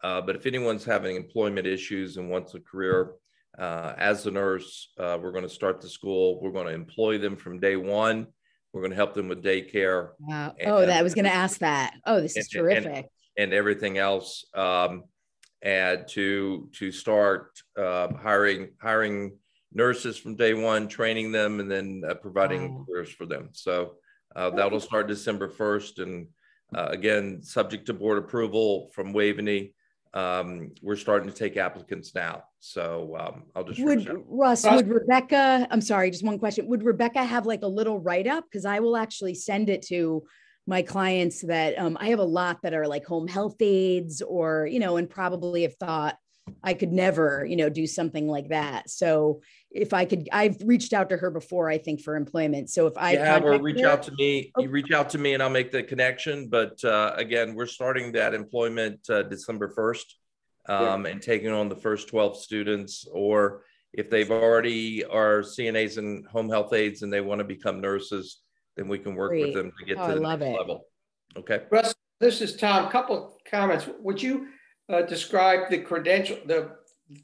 Uh, but if anyone's having employment issues and wants a career uh, as a nurse, uh, we're going to start the school. We're going to employ them from day one. We're going to help them with daycare. Wow. And, oh, that I was going to ask that. Oh, this is and, terrific. And, and everything else um, and to to start uh, hiring hiring nurses from day one, training them, and then uh, providing wow. careers for them. So uh, that'll start December first, and uh, again, subject to board approval from Waveny. Um, we're starting to take applicants now. So um, I'll just would Russ, would Rebecca, I'm sorry, just one question. Would Rebecca have like a little write up? Because I will actually send it to my clients that um, I have a lot that are like home health aides or, you know, and probably have thought I could never, you know, do something like that. So if I could, I've reached out to her before, I think for employment. So if I have her reach her, out to me, oh. you reach out to me and I'll make the connection. But uh, again, we're starting that employment uh, December 1st um, yeah. and taking on the first 12 students or if they've already are CNAs and home health aides and they want to become nurses, then we can work Great. with them to get oh, to the next it. level. Okay. Russ, this is Tom. A couple comments. Would you uh, describe the credential, the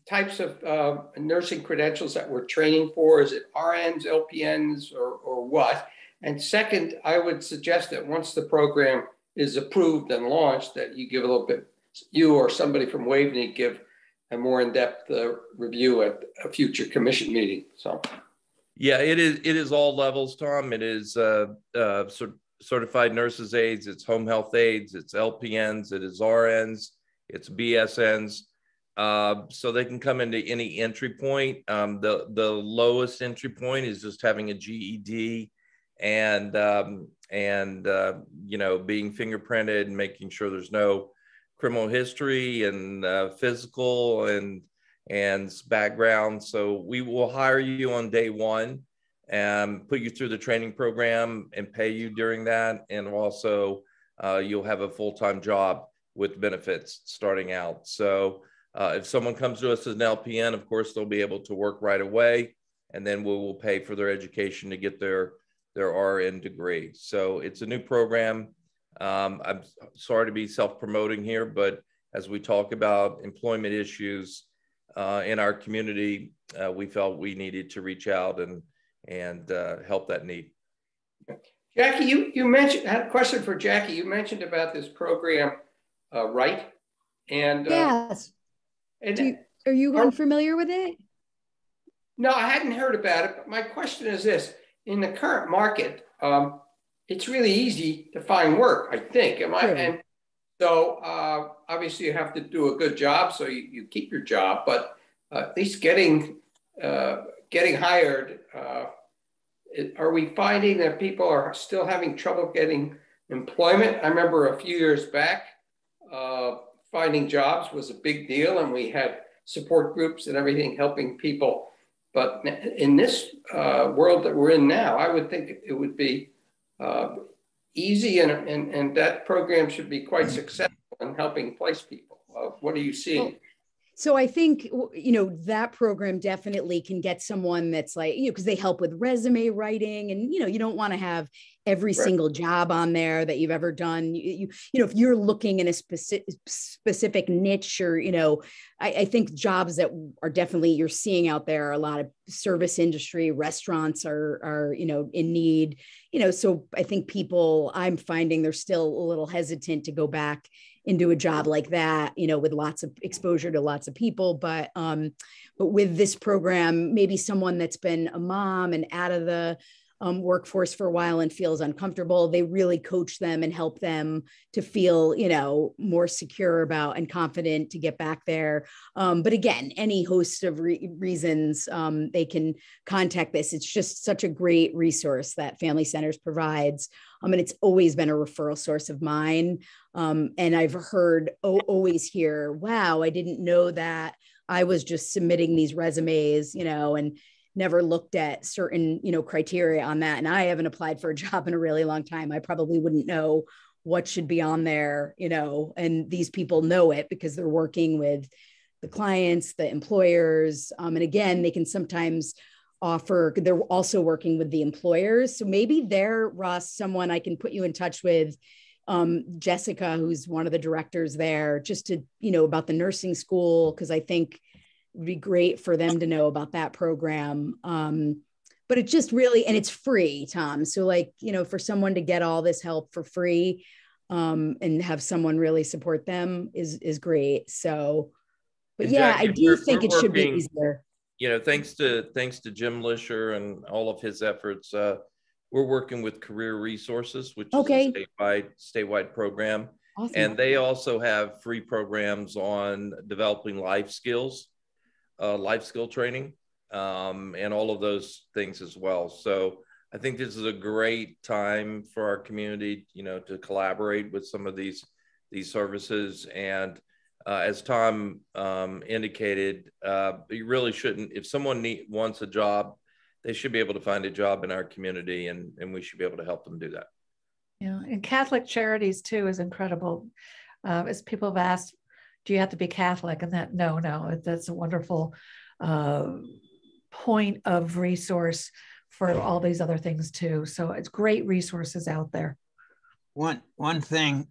types of uh, nursing credentials that we're training for? Is it RNs, LPNs, or, or what? And second, I would suggest that once the program is approved and launched, that you give a little bit, you or somebody from Waveny give a more in-depth uh, review at a future commission meeting. So. Yeah, it is. It is all levels, Tom. It is uh, uh, certified nurses aides. It's home health aides. It's LPNs. It is RNs. It's BSNs. Uh, so they can come into any entry point. Um, the the lowest entry point is just having a GED and um, and uh, you know being fingerprinted and making sure there's no criminal history and uh, physical and and background. So we will hire you on day one and put you through the training program and pay you during that. And also, uh, you'll have a full time job with benefits starting out. So uh, if someone comes to us as an LPN, of course, they'll be able to work right away. And then we will pay for their education to get their, their RN degree. So it's a new program. Um, I'm sorry to be self promoting here, but as we talk about employment issues, uh, in our community, uh, we felt we needed to reach out and and uh, help that need. Jackie, you you mentioned had a question for Jackie. You mentioned about this program, uh, right? And uh, yes, and you, are you are, unfamiliar with it? No, I hadn't heard about it. But my question is this: in the current market, um, it's really easy to find work. I think. Am I? And so uh, obviously you have to do a good job, so you, you keep your job. But uh, at least getting uh, getting hired, uh, are we finding that people are still having trouble getting employment? I remember a few years back, uh, finding jobs was a big deal, and we had support groups and everything helping people. But in this uh, world that we're in now, I would think it would be easy and, and, and that program should be quite successful in helping place people. Uh, what are you seeing? So I think you know that program definitely can get someone that's like you know because they help with resume writing and you know you don't want to have every right. single job on there that you've ever done. You, you, you know if you're looking in a specific specific niche or you know I, I, think jobs that are definitely you're seeing out there a lot of service industry restaurants are are you know in need you know so I think people I'm finding they're still a little hesitant to go back into a job like that, you know, with lots of exposure to lots of people. But um, but with this program, maybe someone that's been a mom and out of the um, workforce for a while and feels uncomfortable, they really coach them and help them to feel, you know, more secure about and confident to get back there. Um, but again, any host of re- reasons um, they can contact this. It's just such a great resource that Family Centers provides. I mean, it's always been a referral source of mine. Um, and I've heard, oh, always hear, wow, I didn't know that. I was just submitting these resumes, you know, and never looked at certain you know criteria on that and i haven't applied for a <laughs> job in a really long time. I probably wouldn't know what should be on there you know and these people know it because they're working with the clients the employers um, and again they can sometimes offer they're also working with the employers. So maybe they're Russ someone i can put you in touch with um, jessica who's one of the directors there just to you know about the nursing school because i think would be great for them to know about that program. Um, but it just really, and it's free, Tom. So, like, you know, for someone to get all this help for free um, and have someone really support them is is great. So, but and yeah, I do think it working, should be easier. You know, thanks to thanks to Jim Lisher and all of his efforts, uh, we're working with Career Resources, which okay. is a statewide statewide program, awesome. and they also have free programs on developing life skills uh, life skill training um, and all of those things as well. So I think this is a great time for our community, you know, to collaborate with some of these these services. And uh, as Tom um, indicated, uh, you really shouldn't. If someone need, wants a job, they should be able to find a job in our community, and and we should be able to help them do that. Yeah, and Catholic Charities too is incredible. Uh, as people have asked, do you have to be Catholic? And that, no, no, that's a wonderful uh, point of resource for all these other things too. So it's great resources out there. One, one thing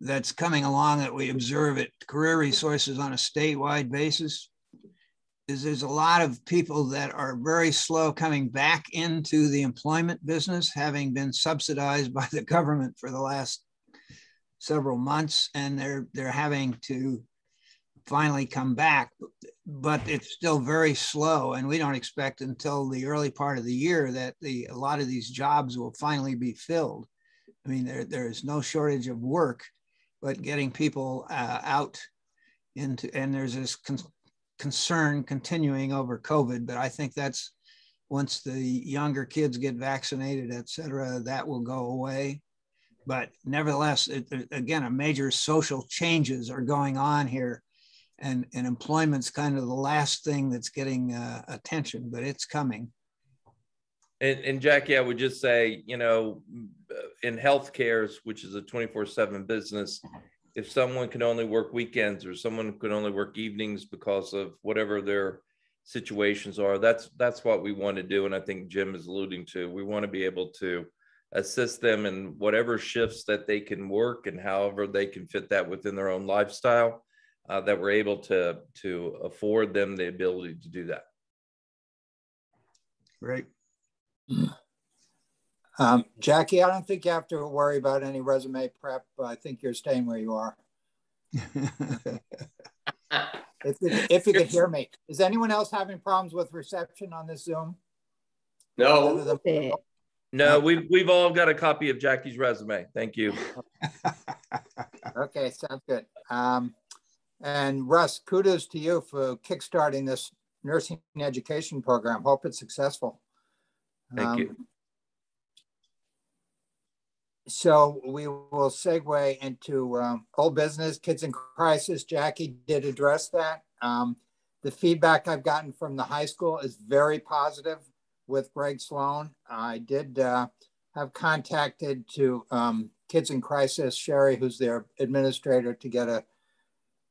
that's coming along that we observe at Career Resources on a statewide basis is there's a lot of people that are very slow coming back into the employment business, having been subsidized <laughs> by the government for the last several months and they're they're having to finally come back but it's still very slow and we don't expect until the early part of the year that the a lot of these jobs will finally be filled. I mean there, there's no shortage of work but getting people uh, out into and there's this con- concern continuing over covid but i think that's once the younger kids get vaccinated et cetera that will go away but nevertheless, it, again, a major social changes are going on here, and and employment's kind of the last thing that's getting uh, attention, but it's coming. And, and Jackie, I would just say, you know, in healthcare, which is a twenty four seven business, if someone can only work weekends or someone can only work evenings because of whatever their situations are, that's that's what we want to do. And I think Jim is alluding to. We want to be able to assist them in whatever shifts that they can work and however they can fit that within their own lifestyle uh, that we're able to to afford them the ability to do that. Great. Um, jackie i don't think you have to worry about any resume prep. I think you're staying where you are. If, <laughs> if you can hear me. Is anyone else having problems with reception on this zoom? No no, we've we've all got a copy of Jackie's resume. Thank you. <laughs> okay, sounds good. Um, and Russ, kudos to you for kickstarting this nursing education program. Hope it's successful. Thank um, you. So we will segue into um, old business, kids in crisis. Jackie did address that. Um, the feedback I've gotten from the high school is very positive with Greg Sloan. I did uh, have contacted to um, Kids in Crisis, Sherry, who's their administrator, to get a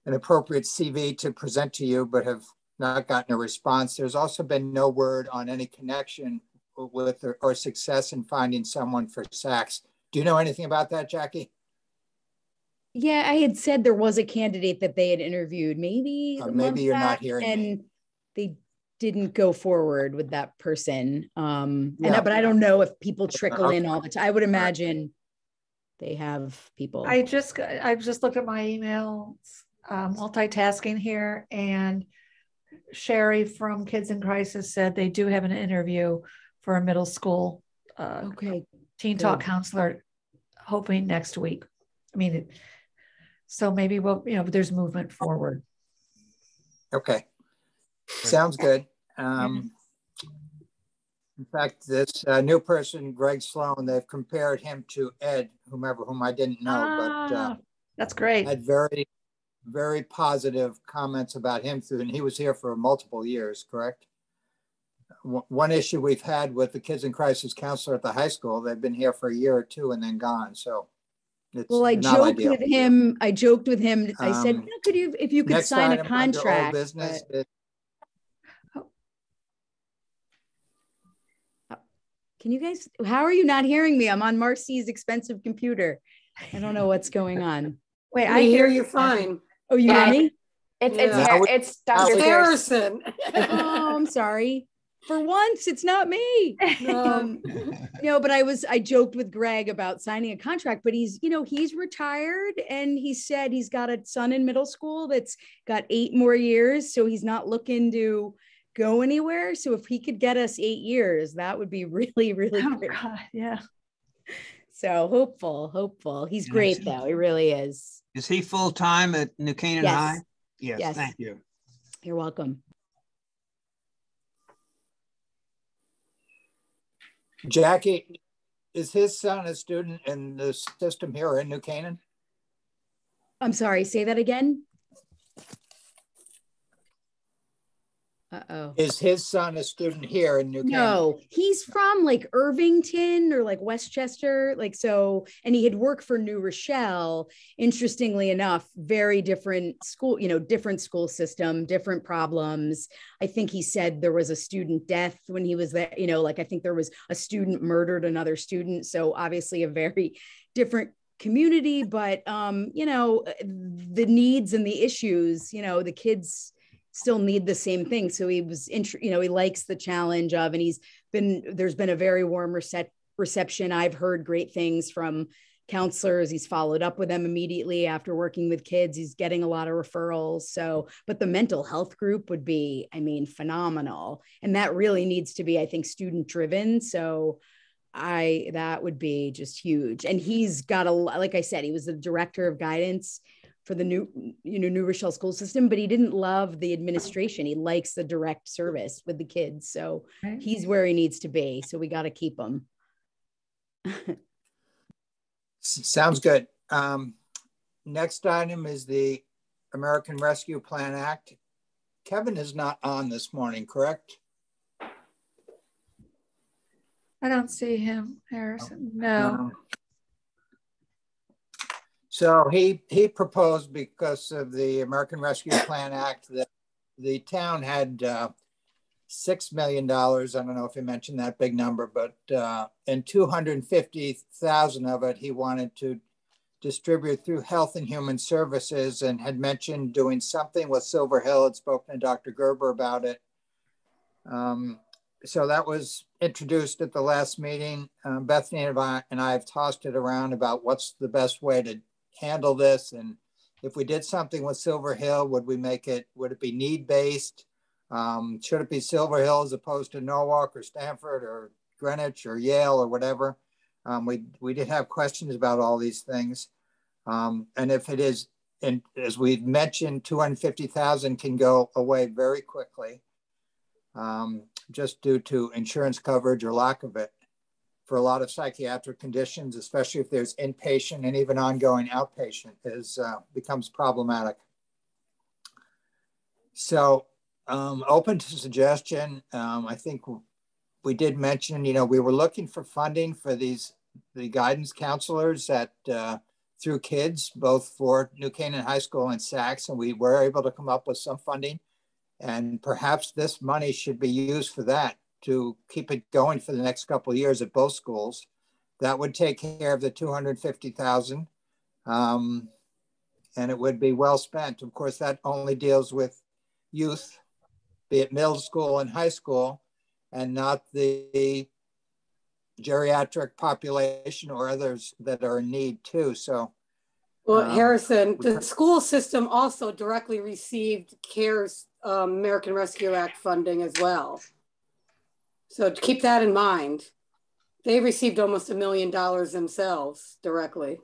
an appropriate CV to present to you, but have not gotten a response. There's also been no word on any connection with or, or success in finding someone for Saxe. Do you know anything about that, Jackie? Yeah, I had said there was a candidate that they had interviewed, maybe uh, maybe you're not hearing and me. they didn't go forward with that person. Um, yeah. and but I don't know if people trickle in all the time. I would imagine they have people. I just I've just looked at my emails, um, multitasking here, and Sherry from Kids in Crisis said they do have an interview for a middle school uh, okay teen talk counselor, hoping next week. I mean. So maybe we'll, you know, there's movement forward. Okay. Sounds good. Um, in fact, this uh, new person, Greg Sloan, they've compared him to Ed, whomever, whom I didn't know, ah, but uh, that's great. Had very, very positive comments about him through, and he was here for multiple years, correct? one issue we've had with the kids in crisis counselor at the high school, they've been here for a year or two and then gone. So it's well, I joked ideal. with him. I joked with him. I said, um, "Could you, if you could sign a contract?" Business but... Oh. Can you guys? How are you not hearing me? I'm on Marcy's expensive computer. I don't know what's going on. Wait, I hear you fine. Oh, you yeah. hear me? It's yeah. it's it's Dr. Harrison. <laughs> oh, I'm sorry for once it's not me <laughs> um, you know but i was i joked with greg about signing a contract but he's you know he's retired and he said he's got a son in middle school that's got eight more years so he's not looking to go anywhere? So if he could get us eight years that would be <laughs> really really oh, great. God, yeah. So hopeful hopeful. He's great though. He really is. Is he full-time at new canaan yes. high? Yes, yes. thank you. You're welcome. Jackie, is his son a student in the system here in New Canaan? I'm sorry, say that again. Uh-oh. Is his son a student here in New Canaan? No, he's from like Irvington or like Westchester. Like so, and he had worked for New Rochelle. Interestingly enough, very different school, you know, different school system, different problems. I think he said there was a student death when he was there, you know, like I think there was a student murdered another student. So obviously a very different community, but um, you know, the needs and the issues, you know, the kids still need the same thing. So he was, int- you know, he likes the challenge of, and he's been, there's been a very warm rece- reception. I've heard great things from counselors. He's followed up with them immediately after working with kids. He's getting a lot of referrals. So, but the mental health group would be, I mean, phenomenal. And that really needs to be, I think, student driven. So, I that would be just huge. And he's got a like I said, he was the director of guidance for the new you know new rochelle school system but he didn't love the administration. He likes the direct service with the kids. So right. he's where he needs to be. So we got to keep him. Sounds good. Um, next item is the american rescue plan act. Kevin is not on this morning correct? I don't see him harrison. No. Um, so he he proposed because of the American Rescue Plan Act that the town had uh, six million dollars. I don't know if he mentioned that big number, but uh, and two hundred fifty thousand of it he wanted to distribute through Health and Human Services, and had mentioned doing something with Silver Hill. Had spoken to Dr. Gerber about it. Um, so that was introduced at the last meeting. Um, Bethany and I, and I have tossed it around about what's the best way to handle this? And if we did something with Silver Hill, would we make it, would it be need based? Um, should it be Silver Hill as opposed to Norwalk or Stamford or Greenwich or Yale or whatever? Um, we, we did have questions about all these things. Um, and if it is, and as we've mentioned, 250,000 can go away very quickly um, just due to insurance coverage or lack of it for a lot of psychiatric conditions, especially if there's inpatient and even ongoing outpatient, is uh, becomes problematic. So, um, open to suggestion. Um, I think we did mention, you know, we were looking for funding for these, the guidance counselors at, uh, through kids, both for New Canaan High School and Saxe, and we were able to come up with some funding. And perhaps this money should be used for that to keep it going for the next couple of years at both schools. That would take care of the 250,000. Um, and it would be well spent. Of course, that only deals with youth, be it middle school and high school, and not the geriatric population or others that are in need too. So, well, um, Harrison, the school system also directly received CARES um, American Rescue Act funding as well. So keep that in mind. They received almost a million dollars themselves directly.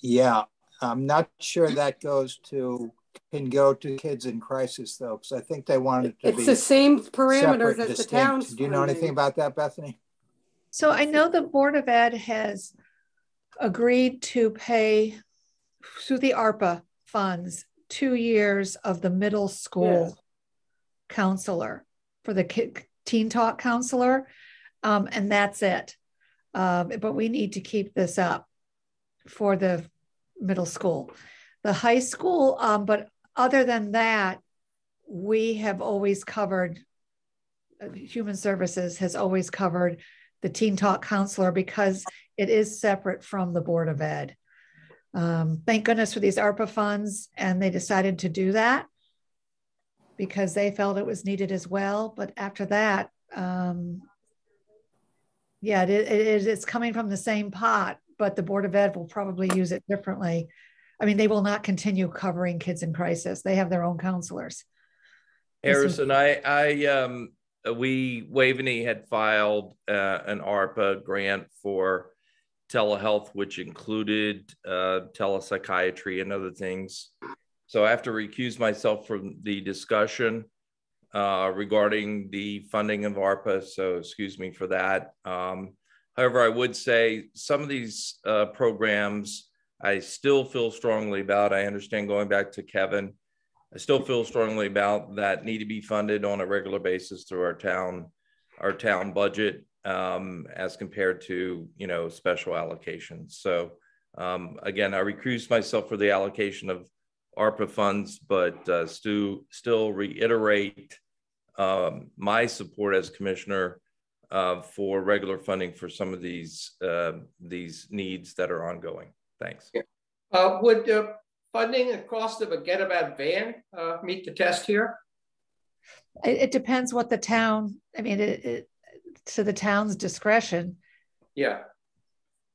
Yeah, I'm not sure that goes to can go to kids in crisis though, because I think they wanted to it's be the same parameters as the towns. Do you know anything about that, Bethany? So I know the Board of Ed has agreed to pay through the ARPA funds two years of the middle school yeah. counselor for the teen talk counselor, um, and that's it. Um, but we need to keep this up for the middle school. The high school, um, but other than that, we have always covered, uh, Human Services has always covered the Teen Talk counselor because it is separate from the Board of Ed. Um, thank goodness for these ARPA funds, and they decided to do that because they felt it was needed as well. But after that, um, yeah, it, it, it's coming from the same pot, but the Board of Ed will probably use it differently I mean, they will not continue covering kids in crisis. They have their own counselors. Harrison, I, I, um, we Waveny had filed uh, an ARPA grant for telehealth, which included uh, telepsychiatry and other things. So I have to recuse myself from the discussion uh, regarding the funding of ARPA. So excuse me for that. Um, however, I would say some of these uh, programs I still feel strongly about. I understand going back to Kevin. I still feel strongly about that need to be funded on a regular basis through our town, our town budget, um, as compared to you know special allocations. So um, again, I recuse myself for the allocation of ARPA funds, but uh, Stu still reiterate um, my support as commissioner uh, for regular funding for some of these uh, these needs that are ongoing. Thanks. Yeah. Uh, would uh, funding the cost of a Getabout van uh, meet the test here? It, it, depends what the town, I mean, it, it, to the town's discretion. Yeah.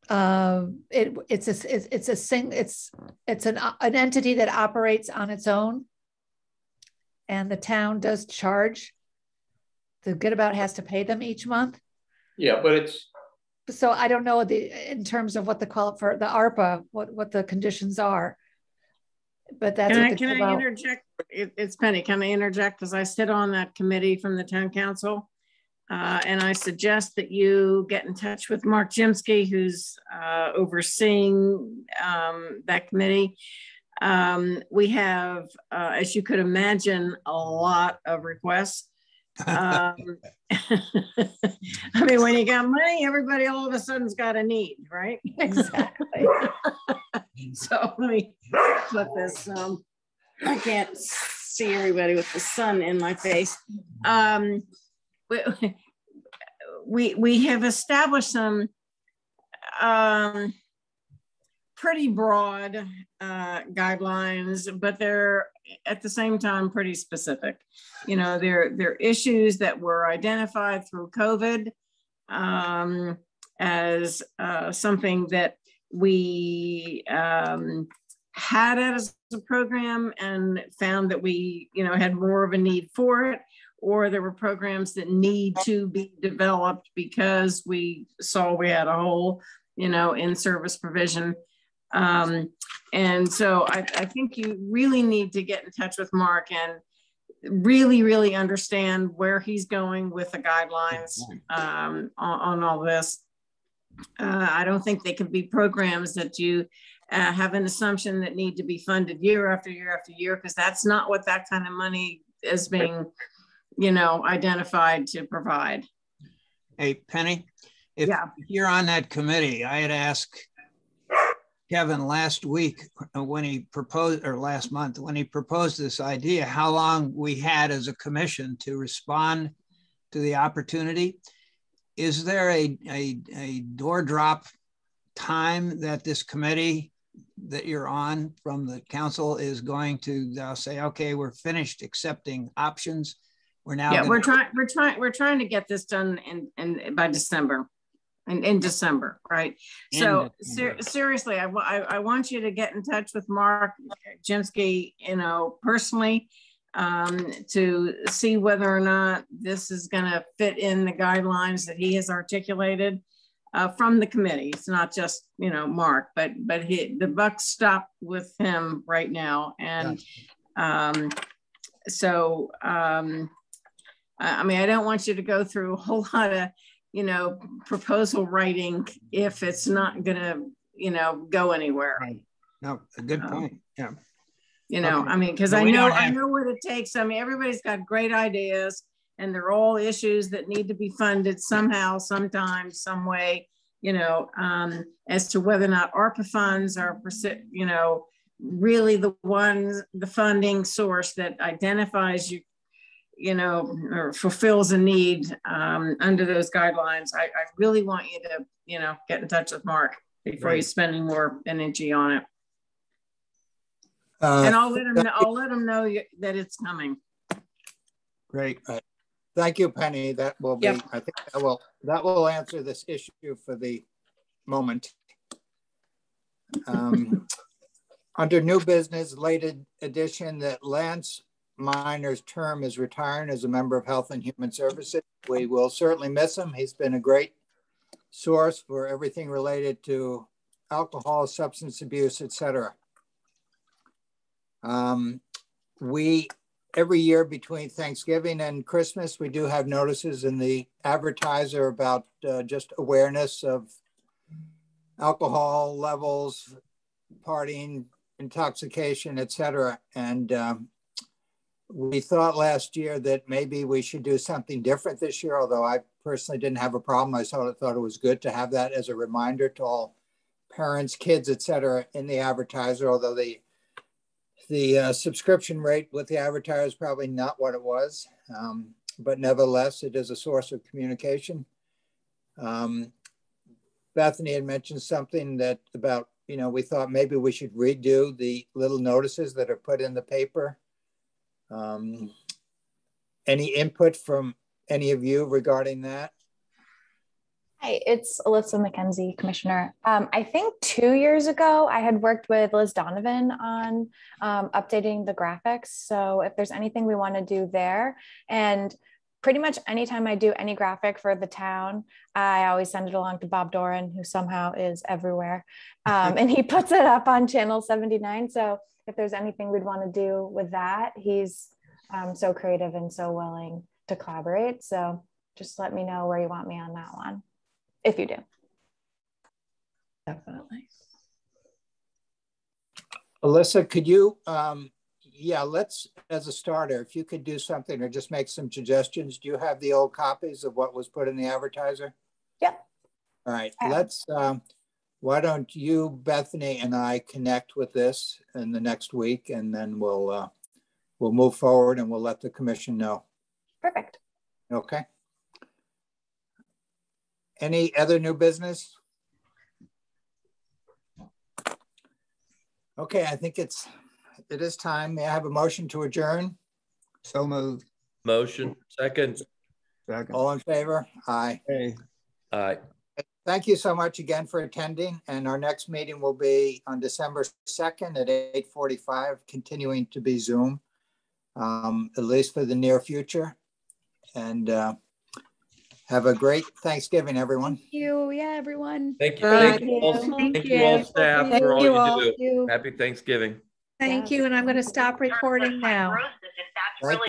Um, it it's a it's, it's a sing it's it's an an entity that operates on its own, and the town does charge. The Getabout has to pay them each month. Yeah, but it's so I don't know the in terms of what the call for the ARPA, what what the conditions are. But that's can I, can I interject? It, it's Penny. Can I interject? Because I sit on that committee from the town council. Uh, and I suggest that you get in touch with Mark Jimsky, who's uh, overseeing um, that committee. Um, we have, uh, as you could imagine, a lot of requests um, <laughs> I mean, when you got money, everybody all of a sudden's got a need, right? <laughs> Exactly. <laughs> so let me put this. Um, I can't see everybody with the sun in my face. We, <laughs> we, we have established some um, pretty broad uh, guidelines, but they're at the same time pretty specific. You know, they're, they're issues that were identified through COVID um, as uh, something that we um, had as a program and found that we, you know, had more of a need for it or there were programs that need to be developed because we saw we had a hole, you know, in service provision um, and so I, I think you really need to get in touch with Mark and really, really understand where he's going with the guidelines um, on, on, all this. Uh, I don't think they can be programs that you uh, have an assumption that need to be funded year after year after year, because that's not what that kind of money is being you know, identified to provide. Hey, Penny, if Yeah. you're on that committee, I had asked Kevin last week when he proposed, or last month, when he proposed this idea, how long we had as a commission to respond to the opportunity. Is there a, a, a door drop time that this committee that you're on from the council is going to uh, say, okay, we're finished accepting options? We're now. Yeah, gonna- we're trying, we're trying, we're trying to get this done in, in, by December. In, in December, right? So In ser- seriously, I, I, I want you to get in touch with Mark Jinsky, you know, personally, um, to see whether or not this is gonna fit in the guidelines that he has articulated uh, from the committee. It's not just, you know, Mark, but, but he, the buck stopped with him right now. And, um, so, um, I mean, I don't want you to go through a whole <laughs> lot of, you know, proposal writing if it's not gonna, you know, go anywhere. Right. No, a good Um, point. Yeah. You know, Okay. I mean, because I know, don't I know what it takes. I mean, everybody's got great ideas and they're all issues that need to be funded somehow, sometime, some way, you know, um, as to whether or not ARPA funds are, you know, really the ones, the funding source that identifies you, you know, or fulfills a need um, under those guidelines. I, I really want you to, you know, get in touch with Mark before Right. you're spending more energy on it. Uh, And I'll let him, know- I'll let him know that it's coming. Great. Thank you, Penny. That will be, Yep. I think that will, that will answer this issue for the moment. Um, <laughs> Under new business, late ed- addition that Lance Minor's term is retiring as a member of Health and Human Services. We will certainly miss him. He's been a great source for everything related to alcohol, substance abuse, etc. Um, we every year between Thanksgiving and Christmas, we do have notices in the advertiser about uh, just awareness of alcohol levels, partying, intoxication, etc. And um, we thought last year that maybe we should do something different this year, although I personally didn't have a problem. I thought, I thought it was good to have that as a reminder to all parents, kids, et cetera, in the advertiser, although the the uh, subscription rate with the advertiser is probably not what it was, um, but nevertheless, it is a source of communication. Um, Bethany had mentioned something that about, you know, we thought maybe we should redo the little notices that are put in the paper. Um, any input from any of you regarding that? Hi, it's Alyssa McKenzie, Commissioner. Um, I think two years ago, I had worked with Liz Donovan on um, updating the graphics. So if there's anything we want to do there, and pretty much anytime I do any graphic for the town, I always send it along to Bob Doran, who somehow is everywhere. Um, and he puts it up on Channel 79. So if there's anything we'd want to do with that, he's um, so creative and so willing to collaborate. So just let me know where you want me on that one if you do. Definitely. Alyssa, could you, um, yeah, let's, as a starter, if you could do something or just make some suggestions, do you have the old copies of what was put in the advertiser? Yep. All right, let's, um, why don't you, Bethany, and I connect with this in the next week and then we'll, uh, we'll move forward and we'll let the commission know, Perfect. okay? Any other new business? Okay, I think it's, it is time. May I have a motion to adjourn? So moved. Motion, second. Second. All in favor? Aye. Hey. Aye. Thank you so much again for attending, and our next meeting will be on December 2nd at 8:45, continuing to be Zoom, um, at least for the near future. And uh, have a great Thanksgiving, everyone. Thank you. Yeah, everyone. Thank you. Thank you all, Thank thank you all staff Thank for all you you all. do. Thank you. Happy Thanksgiving. Thank you. And I'm going to stop recording now. Thank